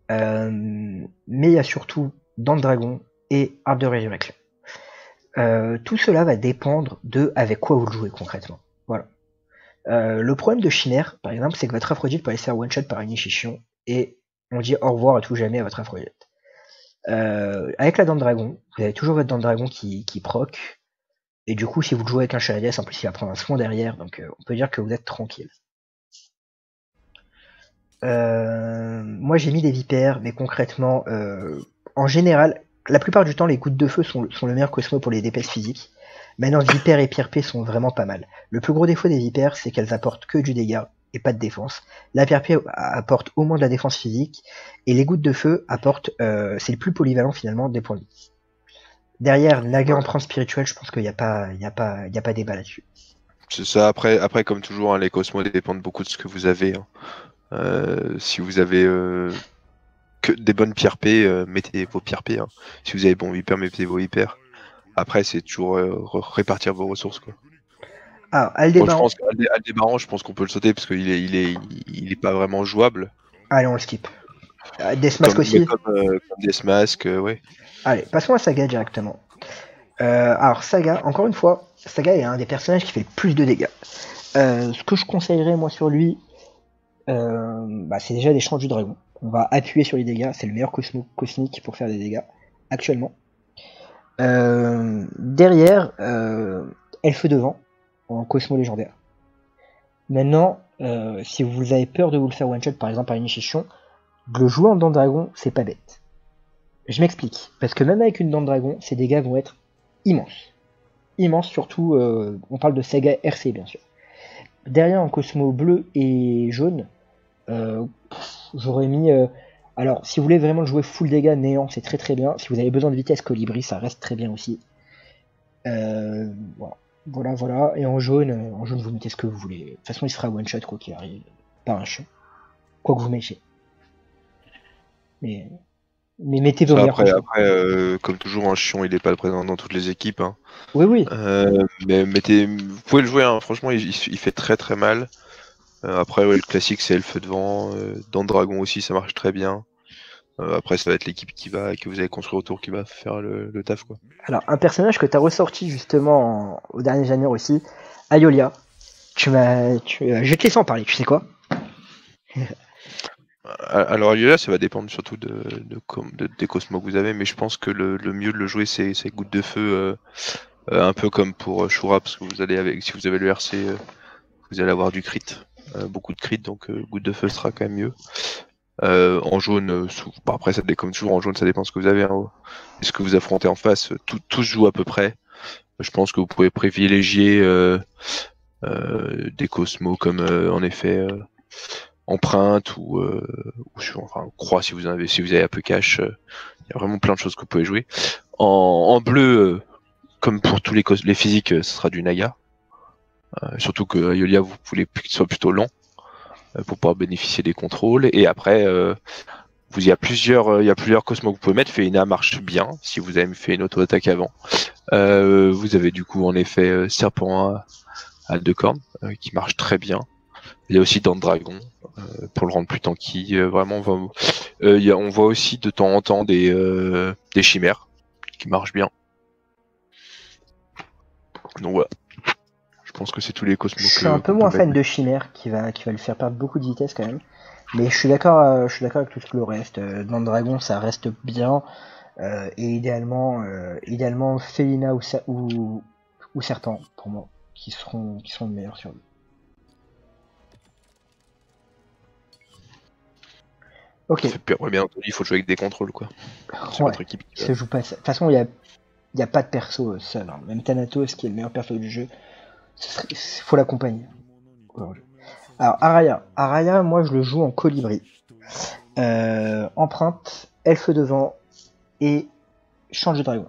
mais il y a surtout Dent de Dragon et Arbre de Résurrection. Euh, tout cela va dépendre de avec quoi vous le jouez concrètement. Voilà. Euh, le problème de Chimère, par exemple, c'est que votre Aphrodite peut aller faire one-shot par une Ishichion et on dit au revoir à tout jamais à votre Aphrodite. Euh, avec la dent de dragon, vous avez toujours votre dent de dragon qui, proc, et du coup, si vous le jouez avec un Chalades, en plus il va prendre un soin derrière, donc on peut dire que vous êtes tranquille. moi j'ai mis des vipères, mais concrètement, en général, la plupart du temps, les gouttes de feu sont, le meilleur Cosmo pour les DPS physiques. Maintenant, Vipère et Pierre P sont vraiment pas mal. Le plus gros défaut des Vipères, c'est qu'elles apportent que du dégât et pas de défense. La Pierre P apporte au moins de la défense physique, et les gouttes de feu apportent, euh, c'est le plus polyvalent finalement des points de vie. Derrière, Naga en prend spirituel, je pense qu'il n'y a pas, il y a pas, il y a pas débat là-dessus.
C'est ça. Après, après, comme toujours, hein, les cosmos dépendent beaucoup de ce que vous avez. Hein. Euh, si vous avez euh, que des bonnes pierres P, euh, mettez vos pierres P. Hein. Si vous avez bon hyper, mettez vos hyper. Après, c'est toujours euh, répartir vos ressources. Quoi.
Alors, Aldébaran.
Bon, je pense qu'on peut le sauter parce qu'il est, il est, il est pas vraiment jouable.
Allez, on le skip. Euh, Deathmask aussi.
Comme, comme Deathmask, ouais.
Allez, passons à Saga directement. alors, Saga, encore une fois, Saga est un des personnages qui fait le plus de dégâts. ce que je conseillerais, moi, sur lui, bah, c'est déjà des du dragon. On va appuyer sur les dégâts. C'est le meilleur cosmo cosmique pour faire des dégâts actuellement. Euh, derrière, euh, Elfe devant en cosmo légendaire. Maintenant, euh, si vous avez peur de vous le faire one shot par exemple par une de le jouer en dent de dragon, c'est pas bête. Je m'explique. Parce que même avec une dent de dragon, ces dégâts vont être immenses. Immenses, surtout, euh, on parle de saga RC bien sûr. Derrière en cosmo bleu et jaune, euh, j'aurais mis. Euh, alors, si vous voulez vraiment jouer full dégâts néant, c'est très très bien. Si vous avez besoin de vitesse colibri, ça reste très bien aussi. Euh, voilà. voilà, Et en jaune, en jaune, vous mettez ce que vous voulez. De toute façon, il sera one shot quoi qu'il arrive. Pas un chiant. Quoi que vous mettez. Mais, mais mettez vos
Après, après comme toujours, un chiant, il n'est pas présent dans toutes les équipes. Hein.
Oui, oui.
mais mettez, vous pouvez le jouer. Hein. Franchement, il, il, fait très très mal. Euh, après, le classique, c'est Elfe devant. Euh, dans Dragon aussi, ça marche très bien. Euh, après, ça va être l'équipe qui va, que vous avez construit autour qui va faire le, taf. Quoi.
Alors, un personnage que tu as ressorti justement au dernier janvier aussi, Ayolia. Tu m'as, tu, je te laisse en parler, tu sais quoi?
Alors, Ayolia, ça va dépendre surtout de, de, des cosmos que vous avez, mais je pense que le, mieux de le jouer, c'est, Goutte de Feu, un peu comme pour Shura, parce que vous allez avec, si vous avez le RC, vous allez avoir du crit. Euh, beaucoup de crit, donc euh, goutte de feu sera quand même mieux. Euh, en jaune, après ça comme toujours en jaune, ça dépend ce que vous avez. Hein. ce que vous affrontez en face, tout, tout, se joue à peu près. Je pense que vous pouvez privilégier des cosmos comme en effet empreinte ou, euh, ou sur, enfin, croix si vous avez si vous avez un peu cash. Il y a vraiment plein de choses que vous pouvez jouer. En, en bleu, comme pour tous les, les physiques, ce sera du Naga. surtout que Iolia, vous voulez ce soit plutôt lent pour pouvoir bénéficier des contrôles. Et après, vous, il y a plusieurs, il y a plusieurs cosmos que vous pouvez mettre. Feina marche bien si vous avez fait une auto-attaque avant. Euh, vous avez du coup en effet Serpent à, à deux cornes qui marche très bien. Il y a aussi dans Dragon euh, pour le rendre plus tanky. Euh, vraiment, on voit, euh, on voit aussi de temps en temps des, des chimères qui marchent bien. Donc voilà. Je pense que c'est tous les cosmos.
Je suis un peu moins fan de chimères qui va, qui va lui faire perdre beaucoup de vitesse quand même. Mais je suis d'accord, je suis d'accord avec tout ce que le reste. Dans Dragon, ça reste bien. et idéalement, idéalement Felina ou, ou, ou Serpent pour moi, qui seront, qui sont meilleurs sur lui.
Ok. bien il faut jouer avec des contrôles, quoi.
Ouais, se joue pas De toute façon, il n'y a, y a pas de perso euh, seul. Hein. Même Thanatos, qui est le meilleur perso du jeu, il faut l'accompagner. Alors, Araya. Araya, moi, je le joue en colibri. Euh, empreinte, elfe devant et change de dragon.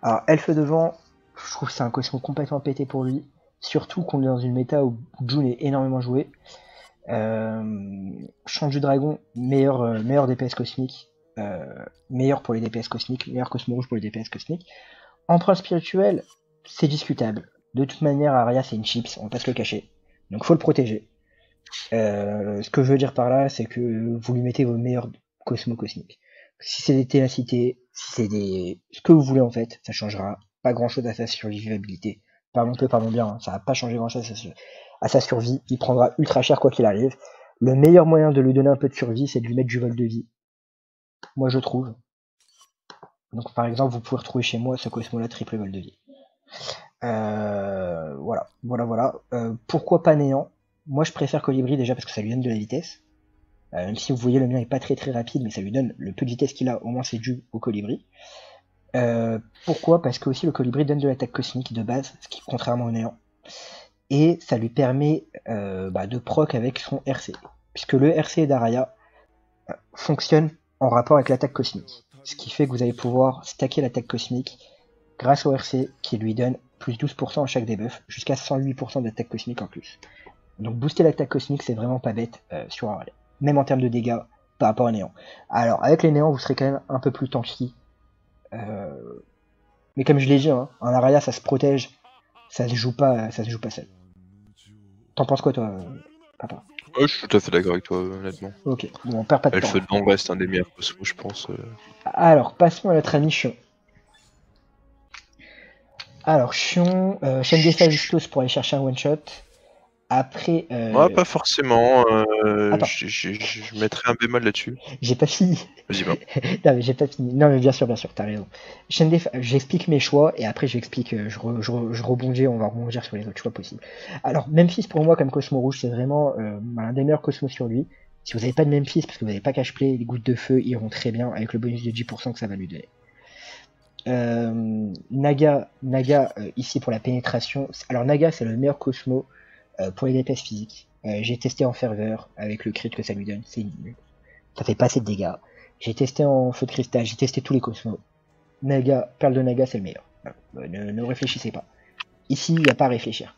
Alors, elfe devant, je trouve que c'est un cosmo complètement pété pour lui. Surtout qu'on est dans une méta où June est énormément joué. Euh, Change du Dragon, meilleur, euh, meilleur DPS cosmique. Euh, meilleur pour les DPS cosmiques, meilleur Cosmo Rouge pour les DPS cosmiques. Empereur spirituel, c'est discutable. De toute manière, Arya c'est une chips, on va pas se le cacher. Donc faut le protéger. ce que je veux dire par là, c'est que vous lui mettez vos meilleurs Cosmo cosmiques. Si c'est des ténacités, si c'est des... ce que vous voulez en fait, ça changera pas grand chose à sa survivabilité. Pardon peu, pardon bien, hein, ça va pas changer grand chose à sa à sa survie, il prendra ultra cher quoi qu'il arrive. Le meilleur moyen de lui donner un peu de survie, c'est de lui mettre du vol de vie. Moi, je trouve. Donc, par exemple, vous pouvez retrouver chez moi ce Cosmo-là triple vol de vie. Euh, voilà, voilà, voilà. Euh, pourquoi pas néant? Moi, je préfère Colibri déjà parce que ça lui donne de la vitesse. Euh, même si vous voyez, le mien est pas très très rapide, mais ça lui donne le peu de vitesse qu'il a, au moins c'est dû au Colibri. pourquoi? Parce que aussi le Colibri donne de l'attaque cosmique de base, ce qui contrairement au néant et ça lui permet euh, bah, de proc avec son RC, puisque le RC d'Araya euh, fonctionne en rapport avec l'attaque cosmique, ce qui fait que vous allez pouvoir stacker l'attaque cosmique grâce au RC qui lui donne plus 12% à chaque debuff, jusqu'à 108% d'attaque cosmique en plus. Donc booster l'attaque cosmique c'est vraiment pas bête euh, sur Araya, même en termes de dégâts par rapport à Néant. Alors avec les Néants vous serez quand même un peu plus tanky, mais comme je l'ai dit, hein, en Araya ça se protège, ça se joue pas, ça se joue pas seul. T'en penses quoi, toi, papa
Ouais, je suis tout à fait d'accord avec toi, honnêtement.
Ok, bon, on perd pas de temps.
Elfe de reste un des meilleurs cosmos, je pense. Euh.
Alors, passons à notre ami Chion. Alors, Chion, euh, chaîne des pour aller chercher un one-shot. Après.
Euh... Ouais, pas forcément. Euh, je mettrais un bémol là-dessus.
J'ai pas fini.
Vas-y,
non, mais j'ai pas fini. Non, mais bien sûr, bien sûr, t'as raison. J'explique mes choix et après j'explique, euh, je, je, rebondis, on va rebondir sur les autres choix possibles. Alors, Memphis pour moi, comme Cosmo Rouge, c'est vraiment euh, un des meilleurs Cosmos sur lui. Si vous n'avez pas de Memphis parce que vous n'avez pas cache play, les gouttes de feu iront très bien avec le bonus de 10% que ça va lui donner. Euh, Naga, Naga ici pour la pénétration. Alors Naga c'est le meilleur Cosmo euh, pour les DPS physiques, euh, j'ai testé en ferveur avec le crit que ça lui donne, c'est nul. Ça fait pas assez de dégâts. J'ai testé en feu de cristal, j'ai testé tous les cosmos. Naga, perle de Naga, c'est le meilleur. Euh, ne, réfléchissez pas. Ici, il n'y a pas à réfléchir.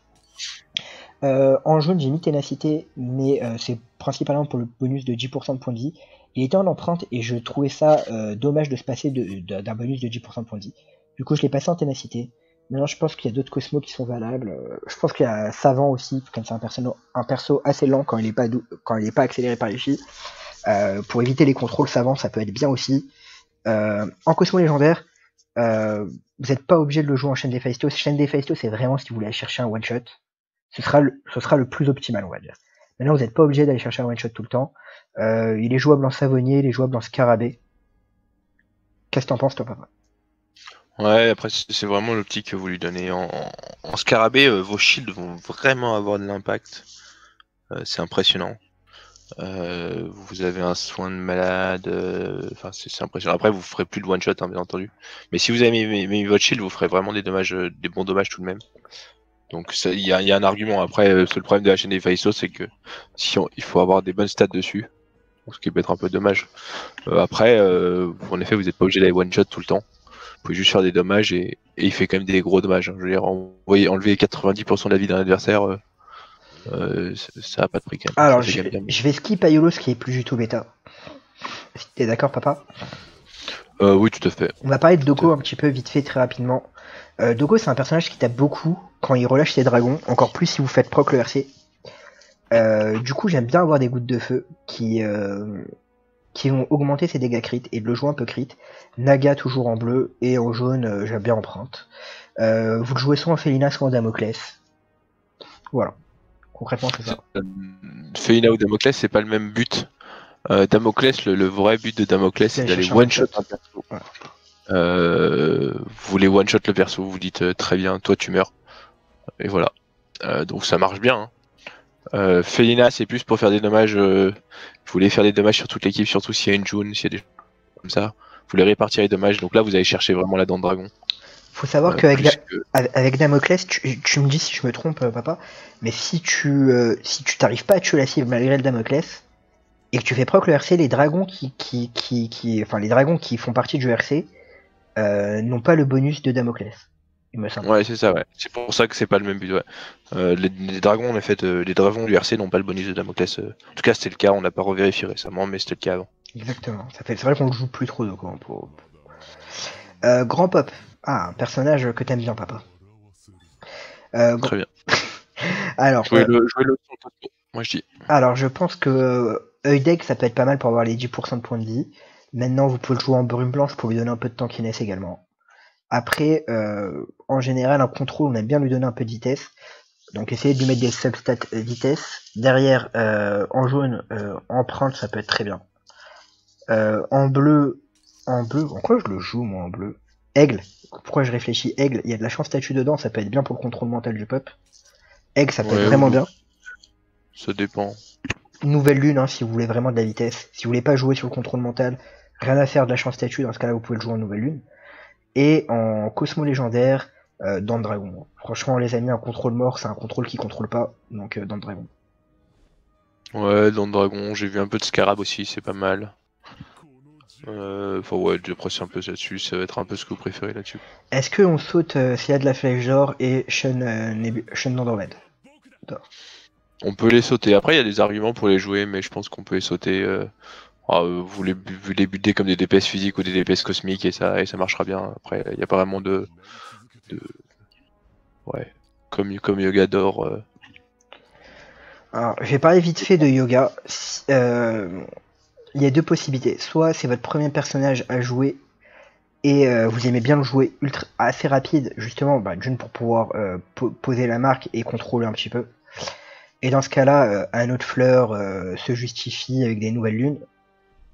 en jaune, j'ai mis ténacité, mais c'est principalement pour le bonus de 10% de points de vie. Il était en empreinte et je trouvais ça dommage de se passer d'un bonus de 10% de points de vie. Du coup, je l'ai passé en ténacité. Maintenant, je pense qu'il y a d'autres cosmos qui sont valables. Euh, je pense qu'il y a Savant aussi, comme c'est un perso, un perso assez lent quand il n'est pas, accéléré par les filles. Euh, pour éviter les contrôles savants, ça peut être bien aussi. Euh, en Cosmo légendaire, vous n'êtes pas obligé de le jouer en chaîne des Faisto. Chaîne des Faisto, c'est vraiment si vous voulez aller chercher un one shot. Ce sera le, ce sera le plus optimal, on va dire. Maintenant, vous n'êtes pas obligé d'aller chercher un one shot tout le temps. il est jouable en Savonnier, il est jouable en Scarabée. Qu'est-ce que t'en penses, toi, papa?
Ouais, après c'est vraiment l'optique que vous lui donnez. En, scarabée, euh, vos shields vont vraiment avoir de l'impact. Euh, c'est impressionnant. Euh, vous avez un soin de malade, enfin c'est impressionnant. Après, vous ferez plus de one shot, hein, bien entendu. Mais si vous avez mis, votre shield, vous ferez vraiment des dommages, des bons dommages tout de même. Donc il y, a un argument. Après, le problème de la chaîne des Faiso, c'est que si il faut avoir des bonnes stats dessus, ce qui peut être un peu dommage. après, en effet, vous n'êtes pas obligé d'aller one shot tout le temps. Vous pouvez juste faire des dommages et, il fait quand même des gros dommages. Hein. Je veux dire, enlever 90% de la vie d'un adversaire, euh, ça a pas de prix quand
même. Alors, je, vais skip Ayolos qui est plus du tout bêta. Si t'es d'accord, papa?
Euh, Oui, tout à fait.
On va parler de Doko un petit peu vite fait, très rapidement. Euh, Doko, c'est un personnage qui tape beaucoup quand il relâche ses dragons, encore plus si vous faites proc le RC. du coup, j'aime bien avoir des gouttes de feu qui, qui vont augmenter ses dégâts crit et le jouer un peu crit. Naga toujours en bleu et en jaune, j'aime bien empreinte. vous le jouez soit en Felina, soit en Damoclès. Voilà. Concrètement, c'est ça.
Euh, ou Damoclès, c'est pas le même but. Euh, Damoclès, le, vrai but de Damoclès, c'est d'aller one-shot un perso. Euh, vous voulez one-shot le perso, vous dites très bien, toi tu meurs. Et voilà. donc ça marche bien. Hein. Felina, c'est plus pour faire des dommages. vous voulez faire des dommages sur toute l'équipe, surtout s'il y a une jaune, s'il y a des choses comme ça. Vous voulez répartir les dommages. Donc là, vous allez chercher vraiment la dent de dragon.
Faut savoir qu'avec avec Damoclès, tu, me dis si je me trompe, euh, papa, mais si tu euh, si tu t'arrives pas à tuer la cible malgré le Damoclès et que tu fais proc le RC, les dragons qui qui, qui, qui enfin les dragons qui font partie du RC euh, n'ont pas le bonus de Damoclès.
Il me semble. Ouais, c'est ça, ouais. C'est pour ça que c'est pas le même but, ouais. les, dragons, en fait, les dragons du RC n'ont pas le bonus de Damoclès. En tout cas, c'était le cas, on n'a pas revérifié récemment, mais c'était le cas avant.
Exactement. Ça fait, c'est vrai qu'on le joue plus trop, donc, pour... Grand Pop. Ah, un personnage que t'aimes bien, papa.
Euh, Très bien.
Alors, jouer
le, le moi je dis.
Alors, je pense que euh, ça peut être pas mal pour avoir les 10% de points de vie. Maintenant, vous pouvez le jouer en brume blanche pour lui donner un peu de tankiness également. Après, euh, en général, un contrôle, on aime bien lui donner un peu de vitesse. Donc, essayez de lui mettre des substats vitesse. Derrière, euh, en jaune, empreinte, ça peut être très bien. en bleu, en bleu, en quoi je le joue, moi, en bleu? Aigle, pourquoi je réfléchis? Aigle, il y a de la chance statue dedans, ça peut être bien pour le contrôle mental du peuple. Aigle, ça peut être vraiment bien.
Ça dépend.
Nouvelle lune, hein, si vous voulez vraiment de la vitesse. Si vous voulez pas jouer sur le contrôle mental, rien à faire de la chance statue, dans ce cas-là, vous pouvez le jouer en nouvelle lune. Et en Cosmo légendaire, euh, dans le dragon. Franchement, les amis, un contrôle mort, c'est un contrôle qui contrôle pas, donc euh, dans le dragon.
Ouais, dans le dragon, j'ai vu un peu de scarab aussi, c'est pas mal. Euh, enfin ouais, je un peu là-dessus, ça va être un peu ce que vous préférez là-dessus.
Est-ce qu'on saute s'il y a de la flèche d'or et Sean, euh,
On peut les sauter. Après, il y a des arguments pour les jouer, mais je pense qu'on peut les sauter. Euh, ah, vous, les, les buter comme des DPS physiques ou des DPS cosmiques et ça, et ça marchera bien. Après, il n'y a pas vraiment de, Ouais, comme, Yoga d'or.
Alors, je vais parler vite fait de Yoga. Euh, il y a deux possibilités. Soit c'est votre premier personnage à jouer et euh, vous aimez bien le jouer ultra assez rapide, justement, bah, d'une pour pouvoir euh, poser la marque et contrôler un petit peu. Et dans ce cas-là, euh, un autre fleur se justifie avec des nouvelles lunes.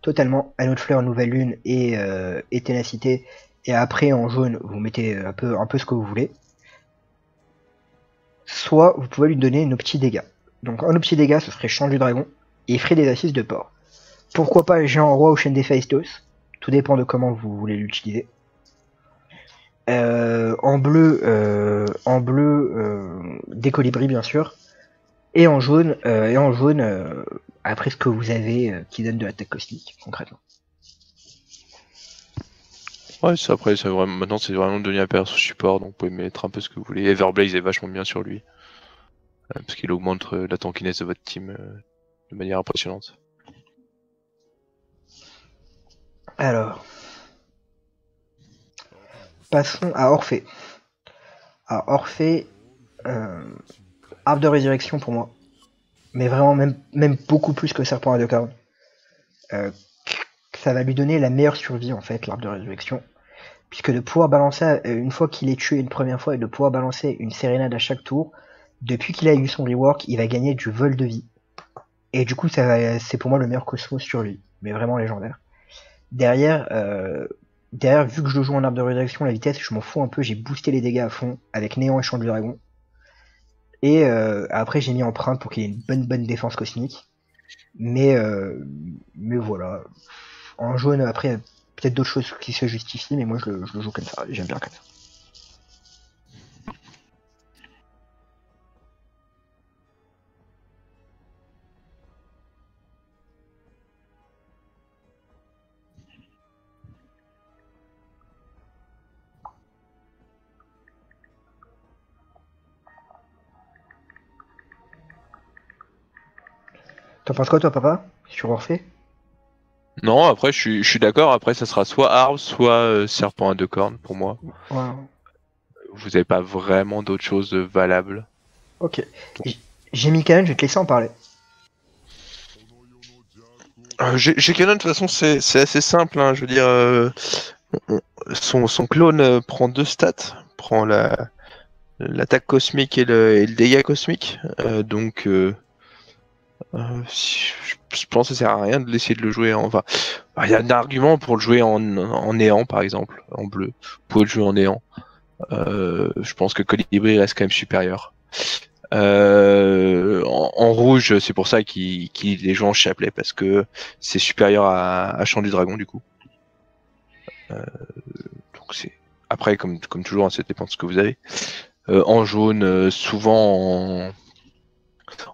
Totalement, un autre fleur, nouvelle lune et, et ténacité. Et après en jaune, vous mettez un peu, ce que vous voulez. Soit vous pouvez lui donner nos petits dégâts. Donc un petit dégâts, ce serait champ du dragon et il ferait des assises de porc. Pourquoi pas géant roi ou chaîne des Phaistos Tout dépend de comment vous voulez l'utiliser. Euh, en bleu, euh, en bleu, euh, des colibris bien sûr, et en jaune, et en jaune, après ce que vous avez qui donne de l'attaque cosmique concrètement.
Ouais, ça après, vraiment, maintenant c'est vraiment devenu un perso support, donc vous pouvez mettre un peu ce que vous voulez. Everblaze est vachement bien sur lui, parce qu'il augmente la tankiness de votre team de manière impressionnante.
Alors, passons à Orphée. À Orphée, euh, arbre de résurrection pour moi, mais vraiment même, beaucoup plus que Serpent à deux. Euh, ça va lui donner la meilleure survie en fait, l'arbre de résurrection, puisque de pouvoir balancer, euh, une fois qu'il est tué une première fois, et de pouvoir balancer une sérénade à chaque tour, depuis qu'il a eu son rework, il va gagner du vol de vie. Et du coup, c'est pour moi le meilleur cosmos sur lui, mais vraiment légendaire. Derrière, euh, derrière, vu que je joue en arbre de rédaction, la vitesse, je m'en fous un peu, j'ai boosté les dégâts à fond avec Néant et Chant du Dragon. Et euh, après, j'ai mis empreinte pour qu'il ait une bonne bonne défense cosmique. Mais, euh, mais voilà. En jaune, après, peut-être d'autres choses qui se justifient, mais moi je le, joue comme ça, j'aime bien comme ça. T'en penses quoi toi papa Tu refais
Non, après je suis, je suis d'accord. Après, ça sera soit arbre, soit euh, serpent à deux cornes pour moi.
Ouais.
Vous avez pas vraiment d'autres choses valables.
Ok. J'ai mis Canon, je vais te laisser en parler.
Euh, G- G-Canon, de toute façon, c'est assez simple. hein, Je veux dire, euh, on- son, son clone euh, prend deux stats, prend la l'attaque cosmique et le, et le dégât cosmique. Euh, donc, euh, je pense que ça sert à rien de l'essayer de le jouer. en- Enfin, bah, il y a un argument pour le jouer en, en néant, par exemple, en bleu. Vous pouvez le jouer en néant. Euh, je pense que Colibri reste quand même supérieur. Euh, en, en rouge, c'est pour ça qu'il qu'il les joue en chapelet parce que c'est supérieur à, à Chant du Dragon du coup. Euh, donc c'est après comme comme toujours, hein, ça dépend de ce que vous avez. Euh, en jaune, euh, souvent en,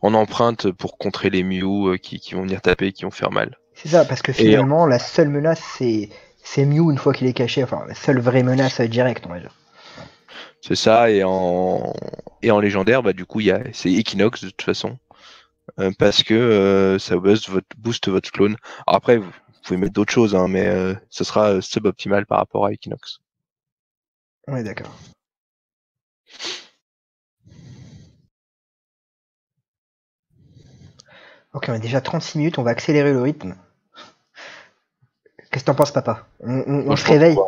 en empreinte pour contrer les Mew euh, qui, qui vont venir taper, qui vont faire mal.
C'est ça, parce que finalement, la seule menace, c'est c'est Mew une fois qu'il est caché. Enfin, la seule vraie menace directe, on va dire.
C'est ça et en et en légendaire, bah du coup il y a c'est Equinox de toute façon. Euh, parce que euh, ça booste votre, booste votre clone. Alors après, vous, pouvez mettre d'autres choses, hein, mais euh, ce sera suboptimal par rapport à Equinox.
Est d'accord. Ok, on a déjà 36 minutes, on va accélérer le rythme. Qu'est-ce que t'en penses, papa? On, on- on
Moi,
se réveille
qu'on va-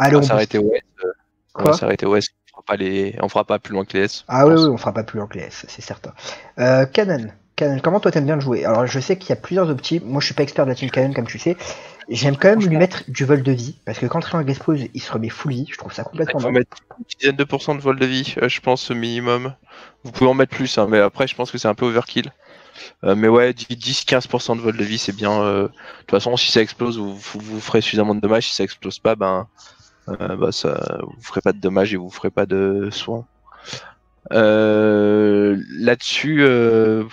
On
Allez,
va s'arrêter au S. euh, on va s'arrêter au S. On fera pas les, on fera pas plus loin que les S.
Ah oui, oui, on fera pas plus loin que les S, c'est certain. Euh, Canon. Canon, comment toi t'aimes bien le jouer? Alors je sais qu'il y a plusieurs optis. Moi je suis pas expert de la team Canon comme tu sais. J'aime quand même lui mettre du vol de vie parce que quand Triangle expose, il se remet full vie. Je trouve ça complètement
Il faut mettre une dizaine de pourcents de vol de vie, euh, je pense, au minimum. Vous pouvez en mettre plus, hein, mais après, je pense que c'est un peu overkill. Euh, mais ouais, 10-15% de vol de vie, c'est bien. euh, De toute façon, si ça explose, vous, vous, vous ferez suffisamment de dommages. Si ça explose pas, ben, euh, bah, ça, vous ferez pas de dommages et vous ferez pas de soins. Euh, Là-dessus, euh,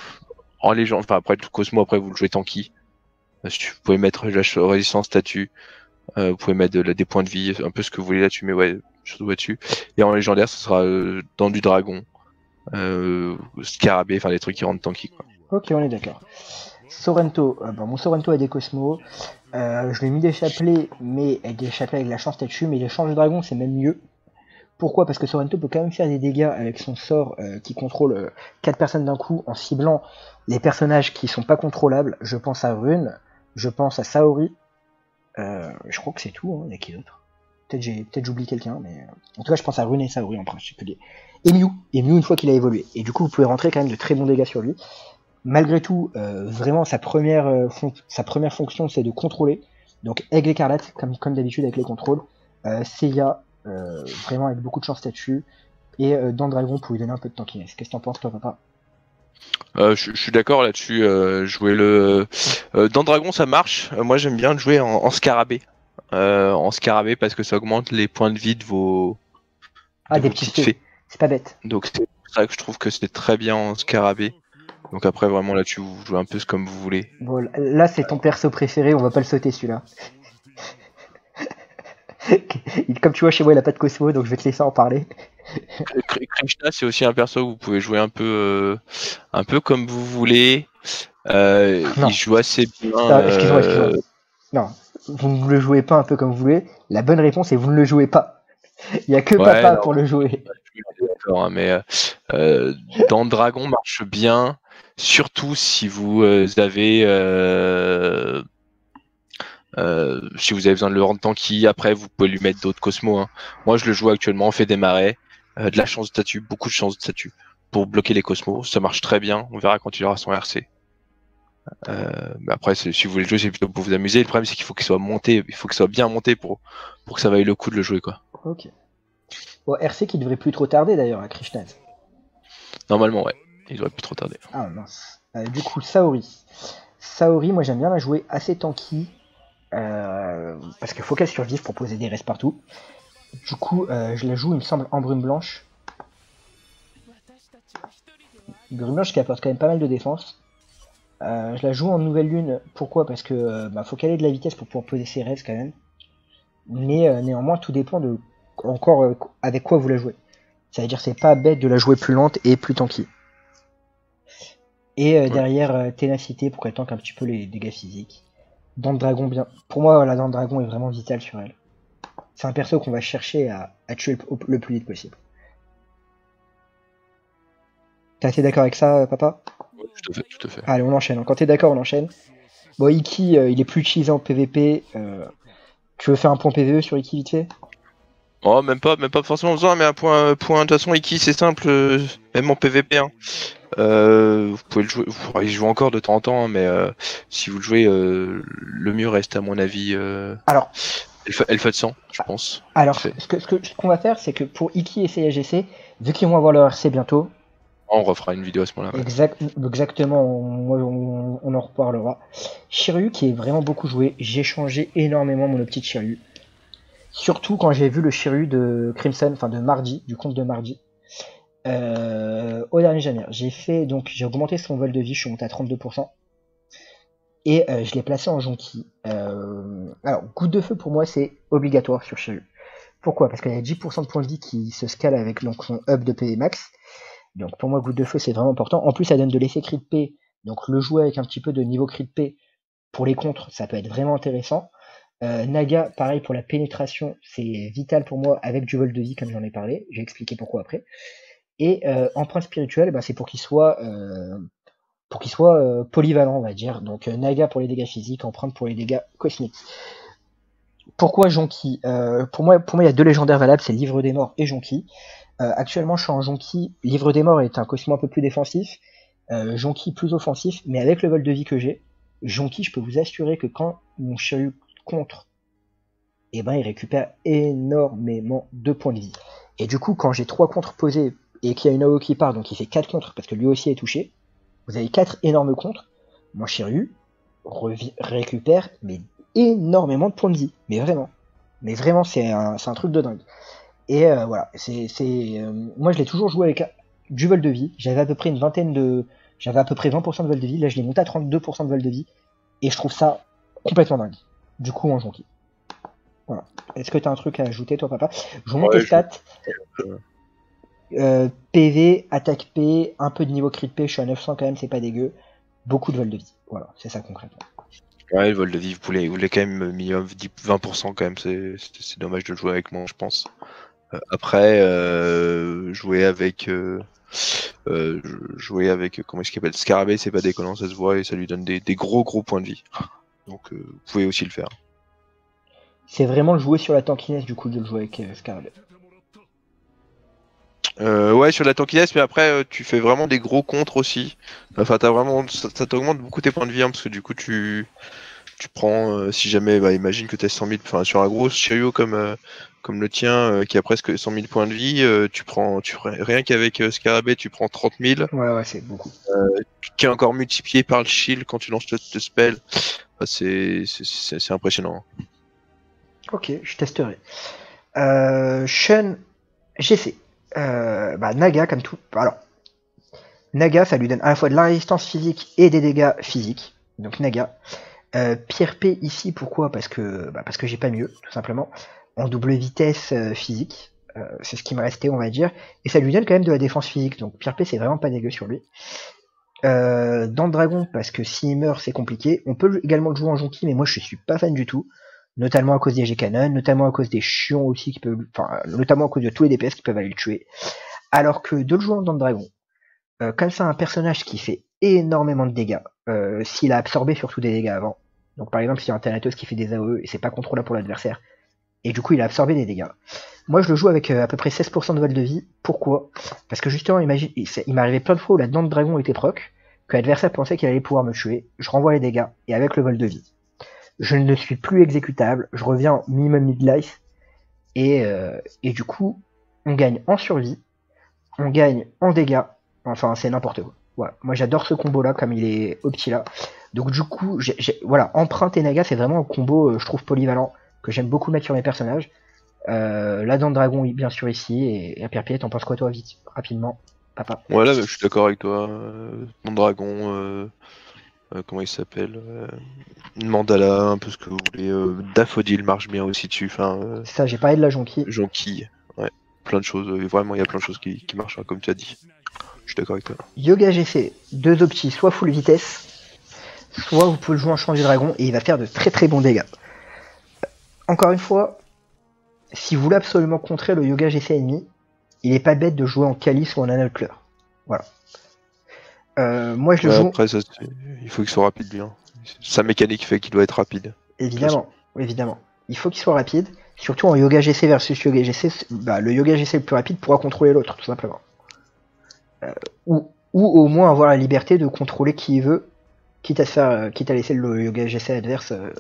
en légende, enfin après tout Cosmo, après vous le jouez tanky. Vous pouvez mettre la résistance statut. Vous pouvez mettre des points de vie, un peu ce que vous voulez là-dessus, mais ouais, surtout là-dessus. Et en légendaire, ce sera dans du dragon, scarabée, enfin des trucs qui rendent tanky. Quoi.
Ok, on est d'accord. Sorrento, euh, bon, mon Sorrento a des cosmos. Euh, je lui ai mis des chapelets, mais des chapelets avec la chance statue, mais les chances de dragon c'est même mieux. Pourquoi? Parce que Sorrento peut quand même faire des dégâts avec son sort euh, qui contrôle 4 personnes d'un coup en ciblant les personnages qui sont pas contrôlables. Je pense à Rune, je pense à Saori. Euh, je crois que c'est tout, hein. il y a qui d'autre? Peut-être j'ai peut-être j'oublie quelqu'un, mais euh, en tout cas je pense à Rune et Saori en particulier. Et Mew, et Mew une fois qu'il a évolué. Et du coup vous pouvez rentrer quand même de très bons dégâts sur lui. Malgré tout, euh, vraiment sa première, euh, sa première fonction c'est de contrôler. Donc aigle écarlate, comme, comme d'habitude avec les contrôles. Euh, Seiya, euh, vraiment avec beaucoup de chance statue. Et euh, dans Dragon pour lui donner un peu de tankiness. Qu'est-ce que t'en penses toi papa?
Euh, je, je suis d'accord là-dessus. Euh, jouer le euh, dans Dragon, ça marche. Moi, j'aime bien le jouer en, en scarabée. Euh, en scarabée parce que ça augmente les points de vie de vos,
Ah
de
des
vos
petites fées. c'est pas bête.
Donc c'est pour ça que je trouve que c'est très bien en scarabée. Donc après, vraiment là-dessus, vous jouez un peu comme vous voulez.
Bon, là c'est ton perso préféré, on va pas le sauter celui-là. Il- Comme tu vois chez moi il a pas de Cosmo donc je vais te laisser en parler.
Kr- Krishna, c'est aussi un perso que vous pouvez jouer un peu, euh, un peu comme vous voulez. Euh,
Non.
il joue assez bien.
Ah, excuse-moi, excuse-moi.
euh,
Non, vous ne le jouez pas un peu comme vous voulez. La bonne réponse est vous ne le jouez pas. Il y a que
Ouais,
papa
non.
pour le jouer.
Je suis d'accord, hein, mais euh, euh, dans Dragon marche bien, surtout si vous euh, avez euh, euh, si vous avez besoin de le rendre tanky. Après, vous pouvez lui mettre d'autres cosmos. hein. Moi, je le joue actuellement, on fait des marais, euh, de la chance de statut, beaucoup de chance de statut pour bloquer les cosmos. Ça marche très bien. On verra quand il aura son RC. Euh, mais après, si vous voulez le jouer, c'est plutôt pour vous amuser. Le problème, c'est qu'il faut qu'il soit monté, il faut qu'il soit bien monté pour pour que ça vaille le coup de le jouer, quoi.
Ok. Bon, RC qui devrait plus trop tarder d'ailleurs à Krishnaz.
Normalement, ouais. Il devrait plus trop tarder.
Ah mince. Euh, du coup, Saori. Saori, moi j'aime bien la jouer assez tanky. euh, parce qu'il faut qu'elle survive pour poser des restes partout. Du coup, euh, je la joue, il me semble, en brume blanche. Brume blanche qui apporte quand même pas mal de défense. Je la joue en nouvelle lune. Pourquoi? Parce que bah, faut qu'elle ait de la vitesse pour pouvoir poser ses restes quand même. Mais néanmoins, tout dépend de encore avec quoi vous la jouez. Ça veut dire c'est pas bête de la jouer plus lente et plus tanky. Et euh, derrière, euh, ténacité pour qu'elle tanque un petit peu les dégâts physiques. Dent de dragon, bien. Pour moi, la dent de dragon est vraiment vitale sur elle. C'est un perso qu'on va chercher à, tuer le, plus vite possible. T'es assez d'accord avec ça, papa?
Oui, tout à fait, tout à fait.
Allez, on enchaîne. Quand t'es d'accord, on enchaîne. Bon, Iki, il est plus utilisé en PVP. tu veux faire un point PVE sur Iki vite fait?
Oh, même pas, même pas forcément besoin, mais un point, point de toute façon, Iki, c'est simple, euh, même en PVP. Hein. Euh, vous pouvez le jouer, vous pourrez y jouer encore de temps en temps, hein, mais euh, si vous le jouez, le mieux reste à mon avis.
Alors,
Elfa de sang, je pense.
Alors, ce qu'on ce que, qu'on va faire, c'est que pour Iki et CAGC, vu qu'ils vont avoir leur RC bientôt,
on refera une vidéo à ce moment-là.
exactement, on, on, en reparlera. Shiryu qui est vraiment beaucoup joué, j'ai changé énormément mon optique Shiryu. Surtout quand j'ai vu le Shiru de Crimson, enfin de mardi, du compte de mardi. Euh, au dernier jamais. J'ai fait donc j'ai augmenté son vol de vie, je suis monté à 32%. Et euh, je l'ai placé en jonki. Euh, alors, goutte de feu pour moi c'est obligatoire sur Shiru. Pourquoi? Parce qu'il y a 10% de points de vie qui se scale avec donc, son up de PV max. Donc pour moi goutte de feu c'est vraiment important. En plus ça donne de l'effet crit P. Donc le jouer avec un petit peu de niveau crit P pour les contres, ça peut être vraiment intéressant. Euh, Naga, pareil pour la pénétration, c'est vital pour moi avec du vol de vie, comme j'en ai parlé. J'ai expliqué pourquoi après. Et euh, empreinte spirituelle, bah, c'est pour qu'il soit, euh, pour qu'il soit polyvalent, on va dire. Donc Naga pour les dégâts physiques, empreinte pour les dégâts cosmiques. Pourquoi Jonki Pour moi, pour moi, il y a deux légendaires valables, c'est Livre des Morts et Jonki. actuellement, je suis en Jonki. Livre des Morts est un costume un peu plus défensif. Jonki plus offensif, mais avec le vol de vie que j'ai, Jonki, je peux vous assurer que quand mon Shiryu contre, et eh ben il récupère énormément de points de vie. Et du coup, quand j'ai trois contres posés et qu'il y a une AO qui part, donc il fait 4 contres parce que lui aussi est touché, vous avez quatre énormes contres. Mon Shiryu récupère mais énormément de points de vie. Mais vraiment. Mais vraiment, c'est un, truc de dingue. Et euh, voilà, c'est, euh, moi je l'ai toujours joué avec du vol de vie. J'avais à peu près une vingtaine de, j'avais à peu près 20% de vol de vie. Là, je l'ai monté à 32% de vol de vie. Et je trouve ça complètement dingue du coup en jonki. Voilà. Est-ce que tu as un truc à ajouter, toi, papa? Je vous montre les stats. Euh, PV, attaque P, un peu de niveau crit P, je suis à 900 quand même, c'est pas dégueu. Beaucoup de vol de vie. Voilà, c'est ça concrètement.
Ouais, le vol de vie, vous voulez, vous voulez quand même minimum 20% quand même, c'est dommage de jouer avec moi, je pense. Euh, après, euh, jouer avec. jouer avec. Comment est-ce qu'il appelle Scarabée, c'est pas déconnant, ça se voit et ça lui donne des gros gros points de vie. Donc euh, vous pouvez aussi le faire.
C'est vraiment le jouer sur la tankiness du coup de le jouer avec euh,
euh, ouais, sur la tankiness, mais après, euh, tu fais vraiment des gros contres aussi. Enfin, t'as vraiment, ça, t'augmente beaucoup tes points de vie, hein, parce que du coup, tu, tu prends, si jamais, bah, imagine que t'as 100 000, enfin, sur un gros Chirio comme, comme le tien, qui a presque 100 000 points de vie, tu prends, tu, rien qu'avec Scarabée, tu prends 30 000.
Ouais, ouais, c'est beaucoup.
qui est encore multiplié par le shield quand tu lances le, le spell. C'est impressionnant.
Ok, je testerai. Euh, Shun, GC. Euh, bah, Naga, comme tout. Alors, Naga, ça lui donne à la fois de la résistance physique et des dégâts physiques. Donc Naga. Euh, Pierre P ici, pourquoi? Parce que bah, parce que j'ai pas mieux, tout simplement. En double vitesse euh, physique. Euh, c'est ce qui me restait, on va dire. Et ça lui donne quand même de la défense physique. Donc Pierre P, c'est vraiment pas dégueu sur lui. Euh, dans dragon, parce que s'il meurt, c'est compliqué. On peut également le jouer en jonki, mais moi je suis pas fan du tout. Notamment à cause des G-Canon, notamment à cause des chions aussi qui peuvent. Notamment à cause de tous les DPS qui peuvent aller le tuer. Alors que de le jouer dans le dragon, comme ça un personnage qui fait énormément de dégâts, s'il a absorbé surtout des dégâts avant. Donc par exemple, s'il y a un Thanatos qui fait des AOE et c'est pas contrôlable pour l'adversaire, et du coup il a absorbé des dégâts. Moi je le joue avec à peu près 16% de vol de vie. Pourquoi? Parce que justement, il, m'arrivait plein de fois où la dent de dragon était proc, que l'adversaire pensait qu'il allait pouvoir me tuer, je renvoie les dégâts, et avec le vol de vie. Je ne suis plus exécutable, je reviens minimum mid-life, et, euh, et du coup, on gagne en survie, on gagne en dégâts, enfin c'est n'importe quoi. Voilà. Moi j'adore ce combo là, comme il est opti là. Donc du coup, voilà, empreinte et naga, c'est vraiment un combo, euh, je trouve polyvalent, que j'aime beaucoup mettre sur mes personnages. Euh, la dent de dragon, bien sûr, ici, et, et Pierre t'en penses quoi toi, vite, rapidement
Papa? Voilà, je suis d'accord avec toi. Mon dragon, euh, euh, comment il s'appelle Mandala, un peu ce que vous voulez. Daffodil marche bien aussi dessus. Enfin,
ça, j'ai parlé de la jonquille.
Jonquille, ouais. Plein de choses. Vraiment, il y a plein de choses qui, marchent, hein, comme tu as dit. Je suis d'accord avec toi.
Yoga GC, deux optis, soit full vitesse, soit vous pouvez le jouer en champ du dragon et il va faire de très très bons dégâts. Encore une fois, si vous voulez absolument contrer le Yoga GC ennemi, il est pas bête de jouer en Calice ou en Analcleur. Voilà. Euh, moi je le joue
après, ça, il faut qu'il soit rapide, lui. hein. Sa mécanique fait qu'il doit être rapide.
Évidemment, évidemment. Il faut qu'il soit rapide. Surtout en Yoga GC versus Yoga GC, bah, le Yoga GC le plus rapide pourra contrôler l'autre, tout simplement. Euh, ou, ou au moins avoir la liberté de contrôler qui veut, euh, quitte à laisser le Yoga GC adverse. euh.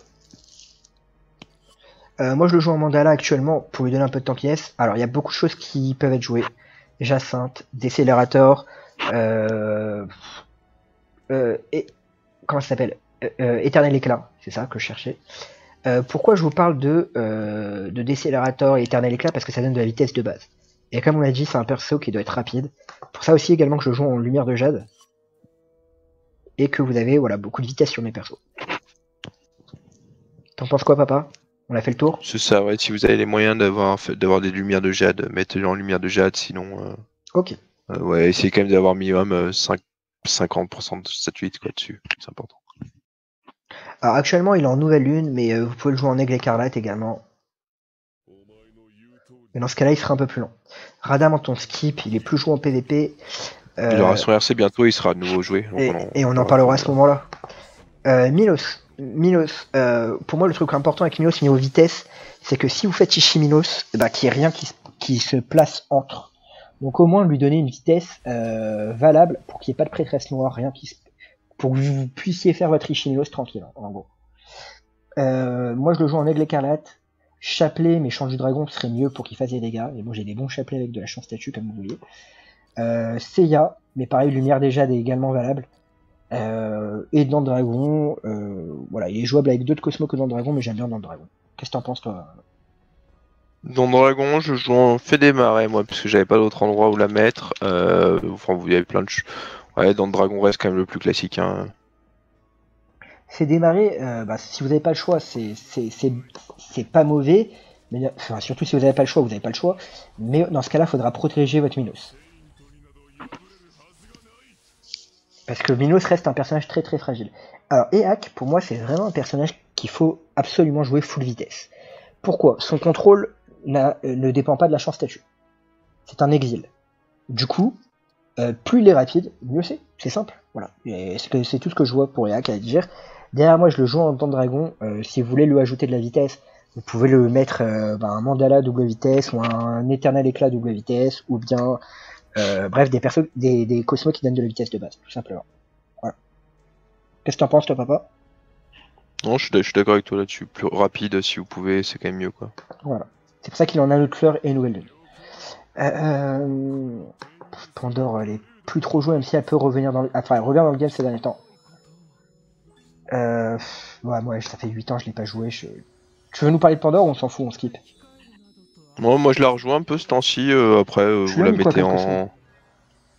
Moi je le joue en mandala actuellement pour lui donner un peu de tampiness. Alors il y a beaucoup de choses qui peuvent être jouées. Jacinthe, Décélérator, euh, euh, et, comment ça s'appelle? Éternel éclat, c'est ça que je cherchais. Pourquoi je vous parle de, de décélérateur et éternel éclat? Parce que ça donne de la vitesse de base. Et comme on l'a dit, c'est un perso qui doit être rapide. Pour ça aussi également que je joue en lumière de jade. Et que vous avez voilà beaucoup de vitesse sur mes persos. T'en penses quoi papa? On a fait le tour?
C'est ça, ouais. Si vous avez les moyens d'avoir des lumières de jade, mettez-le en lumière de jade. Sinon, euh,
Ok.
euh, ouais, essayez quand même d'avoir minimum euh, 5, 50% de statuite quoi dessus. C'est important.
Alors actuellement il est en nouvelle lune, mais euh, vous pouvez le jouer en aigle écarlate également. Mais dans ce cas-là il sera un peu plus long. Radam en ton skip, il est plus joué en PvP.
Il
Euh,
aura son RC bientôt, il sera de nouveau joué.
Et,
on en-
et on en parlera à ce moment-là. Euh, Milos. Milos, euh, pour moi, le truc important avec Milos niveau vitesse, c'est que si vous faites Ishi Milos, bah, qu'il n'y ait rien qui, se- qui se place entre. Donc au moins lui donner une vitesse euh, valable pour qu'il n'y ait pas de prêtresse noire, rien qui se... pour que vous puissiez faire votre Ishi Milos tranquille, en gros. Euh, moi je le joue en aigle écarlate. Chapelet, mais chant du dragon serait mieux pour qu'il fasse des dégâts. Et moi j'ai des bons chapelets avec de la chance statue comme vous voyez. Euh, Seiya, mais pareil, Lumière Jades est également valable. Euh, et dans le Dragon, euh, voilà, il est jouable avec d'autres Cosmos que dans le Dragon, mais j'aime bien dans le Dragon. Qu'est-ce que t'en penses toi?
Dans Dragon, je joue en fait des marais, moi, parce que j'avais pas d'autre endroit où la mettre. Euh, enfin, vous avez plein de. Ouais, dans Dragon reste quand même le plus classique. Hein.
C'est démarrer, euh, bah, si vous n'avez pas le choix, c'est c'est- pas mauvais, mais surtout si vous n'avez pas le choix, vous n'avez pas le choix. Mais dans ce cas-là, il faudra protéger votre Minos. Parce que Minos reste un personnage très très fragile. Alors, Eak, pour moi, c'est vraiment un personnage qu'il faut absolument jouer full vitesse. Pourquoi? Son contrôle euh, ne dépend pas de la chance statue. C'est un exil. Du coup, euh, plus il est rapide, mieux c'est. C'est simple. Voilà. C'est tout ce que je vois pour Eak à dire. Derrière moi, je le joue en temps de dragon. Euh, si vous voulez lui ajouter de la vitesse, vous pouvez le mettre euh, bah, un mandala double vitesse ou un éternel éclat double vitesse ou bien euh, bref des persos, des, des cosmos qui donnent de la vitesse de base, tout simplement. Voilà. Qu'est-ce que t'en penses toi, papa?
Non, je suis d'accord avec toi là-dessus. Plus rapide, si vous pouvez, c'est quand même mieux, quoi.
Voilà. C'est pour ça qu'il en a notre fleur et nouvelle lune. Euh, euh, Pandore, elle est plus trop jouée, même si elle peut revenir dans le... Enfin, elle revient dans le game ces derniers temps. Euh... Ouais, moi, ça fait 8 ans, je l'ai pas joué. Je... Tu veux nous parler de Pandore ou on s'en fout, on skip
Moi, moi, je la rejoins un peu ce temps-ci. euh, après, euh, vous la mettez en.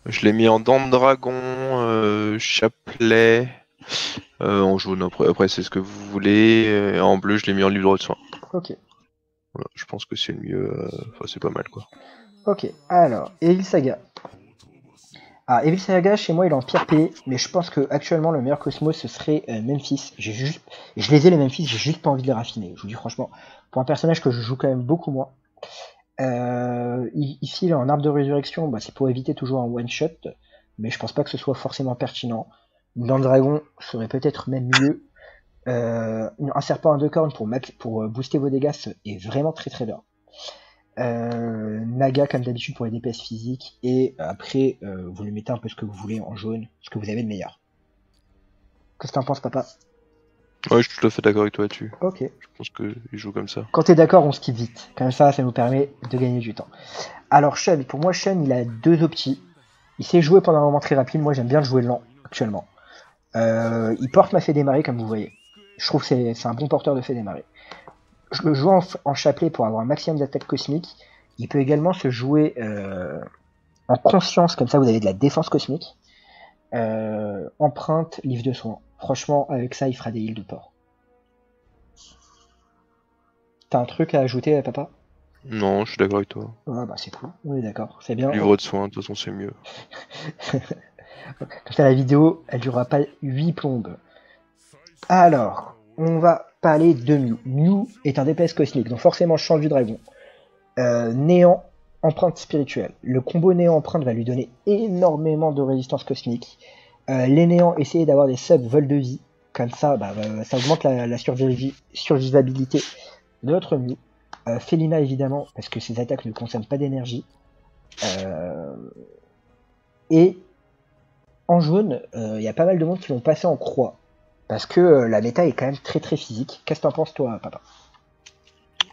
Je l'ai mis en dents de dragon, euh, chapelet, en jaune. Après, après, c'est ce que vous voulez. en bleu, je l'ai mis en livre de soin.
Ok.
Voilà, je pense que c'est le mieux. euh, Enfin, c'est pas mal, quoi.
Ok, alors, Evil Saga. Ah, Evil Saga, chez moi, il est en pire P, mais je pense que actuellement le meilleur Cosmos, ce serait euh, Memphis. J'ai juste, je les ai les Memphis, j'ai juste pas envie de les raffiner. Je vous dis franchement, pour un personnage que je joue quand même beaucoup moins. Euh, ici, il est en arbre de résurrection, bah, c'est pour éviter toujours un one shot, mais je pense pas que ce soit forcément pertinent. Dans le dragon, serait peut-être même mieux. Euh, un serpent à deux cornes pour, pour euh, booster vos dégâts est vraiment très très bien. Euh, Naga comme d'habitude pour les DPS physiques et après euh, vous lui mettez un peu ce que vous voulez en jaune, ce que vous avez de meilleur. Qu'est-ce que t'en penses papa?
Ouais, je suis tout à fait d'accord avec toi là-dessus.
Ok.
Je pense qu'il joue comme ça.
Quand t'es d'accord on skip vite. Comme ça ça nous permet de gagner du temps. Alors Shun, pour moi Shun il a deux optis. Il sait jouer pendant un moment très rapide, moi j'aime bien le jouer lent actuellement. Euh, il porte ma fait démarrer comme vous voyez. Je trouve que c'est c'est un bon porteur de fait démarrer. Je le joue en, chapelet pour avoir un maximum d'attaque cosmique. Il peut également se jouer euh, en conscience, comme ça vous avez de la défense cosmique. Euh, empreinte, livre de soin. Franchement, avec ça, il fera des heals de port. T'as un truc à ajouter, papa?
Non, je suis d'accord avec toi.
Ah bah c'est cool, on est d'accord, c'est bien.
Livre de soins, de toute façon, c'est mieux.
Comme ça, la vidéo, elle durera pas 8 plombes. Alors, on va parler de Mew. Mew est un DPS cosmique, donc forcément change du dragon. Euh, néant, empreinte spirituelle. Le combo néant-empreinte va lui donner énormément de résistance cosmique. Euh, les néants essayent d'avoir des subs vol de vie. Comme ça, bah, euh, ça augmente la, survivabilité de notre Mew. Euh, Felina évidemment, parce que ses attaques ne consomment pas d'énergie. Et en jaune, il y a pas mal de monde qui vont passer en croix. Parce que euh, la méta est quand même très très physique. Qu'est-ce que t'en penses toi, papa?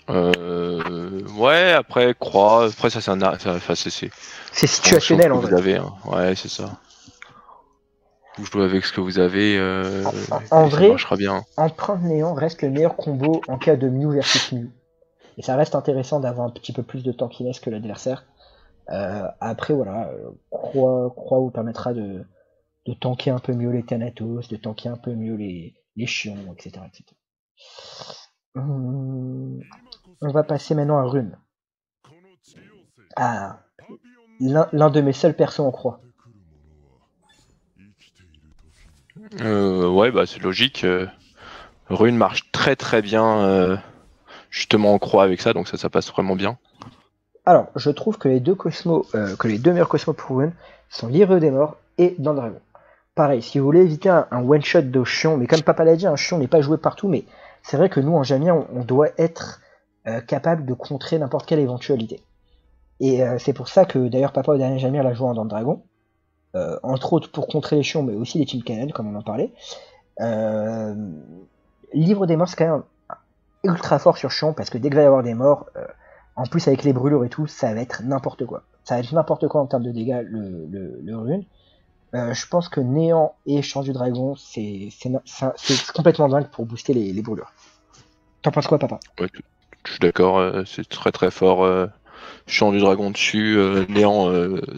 Euh, ouais, après, croix, après, ça, c'est un. ça- Enfin, c'est.
situationnel
en
vrai.
avez, hein. Ouais, c'est ça. Vous jouez avec ce que vous avez. Euh,
En-
ça
vrai-
marchera bien.
Empreinte néant reste le meilleur combo en cas de Mew versus Mew. Et ça reste intéressant d'avoir un petit peu plus de tankiness que l'adversaire. Euh, après, voilà, euh, croix, croix vous permettra de, de tanker un peu mieux les Thanatos, de tanker un peu mieux les, les Chions, etc. etc. Hum, on va passer maintenant à Rune. Ah, l'un de mes seuls persos en croix.
Euh, ouais, bah, c'est logique. euh, Rune marche très très bien, euh, justement en croix avec ça, donc ça, ça passe vraiment bien.
Alors, je trouve que les deux cosmos, euh, que les deux meilleurs cosmos pour Rune sont l'Ireux des Morts et Dans le Dragon. Pareil, si vous voulez éviter un, one-shot de Chion, mais comme Papa l'a dit, un Chion n'est pas joué partout, mais c'est vrai que nous, en Jamia, on, doit être euh, capable de contrer n'importe quelle éventualité. Et euh, c'est pour ça que, d'ailleurs, Papa au dernier Jamia l'a joué en le Dragon, euh, entre autres pour contrer les Chions, mais aussi les Team Cannon, comme on en parlait. Livre des Morts, c'est quand même ultra fort sur Chion, parce que dès qu'il va y avoir des morts, en plus, avec les brûlures et tout, ça va être n'importe quoi. Ça va être n'importe quoi en termes de dégâts, le, le, le rune. Euh, je pense que Néant et Chant du Dragon, c'est complètement dingue pour booster les, les brûlures. T'en penses quoi, papa?
Ouais, je suis d'accord, euh, c'est très très fort. Euh, Chant du dragon dessus, Néant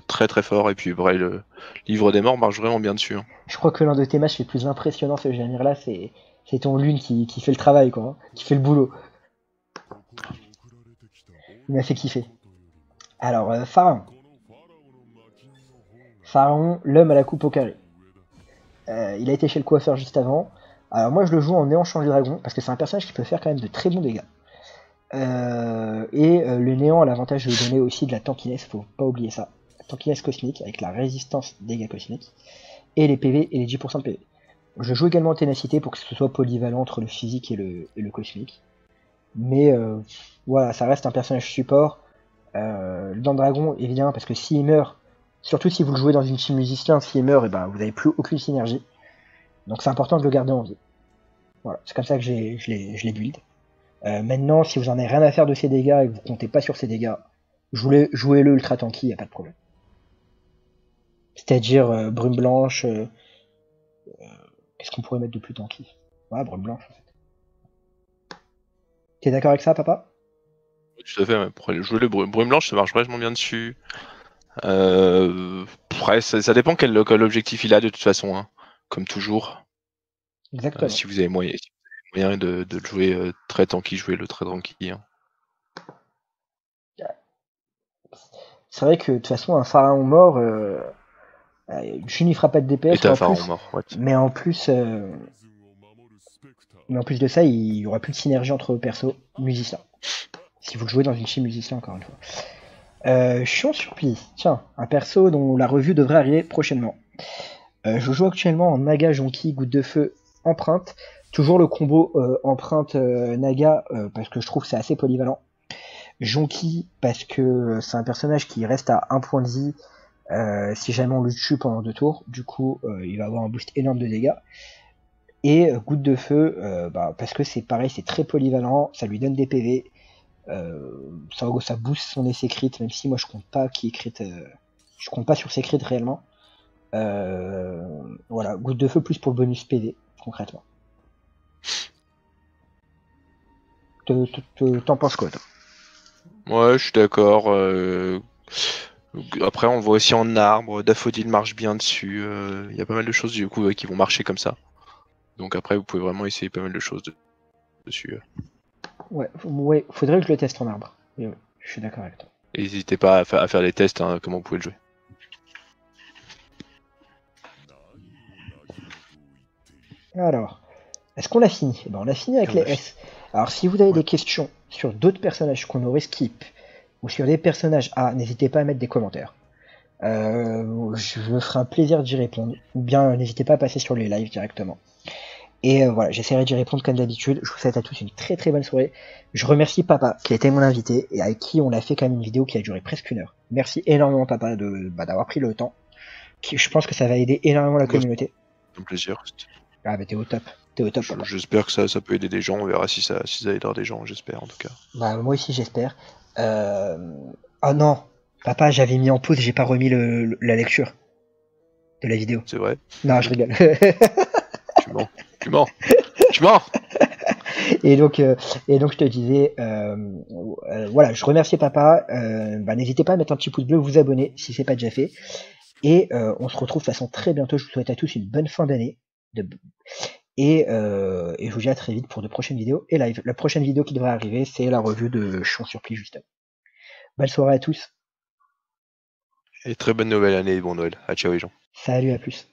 très très fort, et puis vrai, le livre des morts marche vraiment bien dessus. hein.
Je crois que l'un de tes matchs les plus impressionnants ce Jamir-là, c'est c'est ton Lune qui, qui fait le travail, quoi, hein, qui fait le boulot. Il m'a fait kiffer. Alors, Pharaon. L'homme à la coupe au carré. Euh, il a été chez le coiffeur juste avant. Alors moi je le joue en néant change dragon parce que c'est un personnage qui peut faire quand même de très bons dégâts. Euh, et euh, le néant a l'avantage de lui donner aussi de la tankiness, faut pas oublier ça. Tankiness cosmique avec la résistance dégâts cosmiques et les PV et les 10% de PV. Je joue également en ténacité pour que ce soit polyvalent entre le physique et le, le cosmique. Mais voilà, ça reste un personnage support. Dans Dragon, évidemment, parce que s'il meurt, surtout si vous le jouez dans une team musicien, s'il meurt, et ben, vous n'avez plus aucune synergie. Donc c'est important de le garder en vie. Voilà, c'est comme ça que je l'ai build. Euh, maintenant, si vous en avez rien à faire de ses dégâts et que vous comptez pas sur ses dégâts, jouez- jouez-le ultra tanky, y a pas de problème. C'est-à-dire euh, brume blanche. euh, Qu'est-ce qu'on pourrait mettre de plus tanky? Ouais, brume blanche en fait. T'es d'accord avec ça, papa?
Tout à fait, jouer le brume, brume blanche, ça marche vraiment bien dessus. Euh, ça, ça dépend quel, quel objectif il a de toute façon, hein, comme toujours. Euh,
Exactement.
si vous avez moyen, si vous avez moyen de, de le jouer euh, très tanky, jouez-le très tanky. hein.
C'est vrai que de toute façon, un pharaon mort, euh, euh, je n'y fera pas de DPS.
Et
mais
t'as
en
un pharaon
plus-
mort. ouais.
Mais en plus, euh, mais en plus de ça, il y aura plus de synergie entre persos musiciens. Si vous le jouez dans une team musicien, encore une fois. Euh, Chion Surplis, tiens, un perso dont la revue devrait arriver prochainement. Euh, je joue actuellement en Naga Jonki, Goutte de Feu, Empreinte. Toujours le combo euh, Empreinte euh, Naga, parce que je trouve que c'est assez polyvalent. Jonki, parce que c'est un personnage qui reste à un point de vie si jamais on le tue pendant deux tours. Du coup, il va avoir un boost énorme de dégâts. Et goutte de feu, bah, parce que c'est pareil, c'est très polyvalent, ça lui donne des PV, ça, ça booste son essai crit, même si moi je compte pas qui crit, euh, je compte pas sur ses crits réellement. Euh, voilà, goutte de feu plus pour bonus PV, concrètement. Te- te- te- T'en penses quoi toi?
Ouais, je suis d'accord. euh, Après, on voit aussi en arbre. Daffodil marche bien dessus. euh, Il y a pas mal de choses du coup euh, qui vont marcher comme ça. Donc après, vous pouvez vraiment essayer pas mal de choses de- dessus. euh.
Ouais, ouais, faudrait que je le teste en arbre. Mais ouais, Je suis d'accord avec toi.
N'hésitez pas à, faire des tests, hein, comment vous pouvez le jouer.
Alors, est-ce qu'on a fini? Eh ben, On a fini avec les S. Alors, si vous avez des questions sur d'autres personnages qu'on aurait skip, ou sur des personnages A, n'hésitez pas à mettre des commentaires. Euh, je me ferai un plaisir d'y répondre. Ou bien, n'hésitez pas à passer sur les lives directement. Et euh, voilà, j'essaierai d'y répondre comme d'habitude. Je vous souhaite à tous une très très bonne soirée. Je remercie Papa qui a été mon invité et avec qui on a fait quand même une vidéo qui a duré presque une heure. Merci énormément Papa de bah, d'avoir pris le temps. Je pense que ça va aider énormément la communauté.
Un plaisir.
Ah bah t'es au top. T'es au top.
J'espère que ça, ça peut aider des gens. On verra si ça, si ça aidera des gens, j'espère en tout cas.
Bah moi aussi j'espère. Euh... Oh non, Papa, j'avais mis en pause, j'ai pas remis le, la lecture de la vidéo.
C'est vrai
Non, je rigole.
tu mens. Tu mens. Tu mens.
Et donc, euh, et donc je te disais, euh, euh, voilà, je remercie papa. Bah, n'hésitez pas à mettre un petit pouce bleu, vous abonner si c'est pas déjà fait. Et on se retrouve de façon très bientôt. Je vous souhaite à tous une bonne fin d'année. De... Et, et, je vous dis à très vite pour de prochaines vidéos et live. La prochaine vidéo qui devrait arriver, c'est la revue de Chant Surpris justement. Bonne soirée à tous.
Et très bonne nouvelle année et bon Noël. À ciao les gens.
Salut, à plus.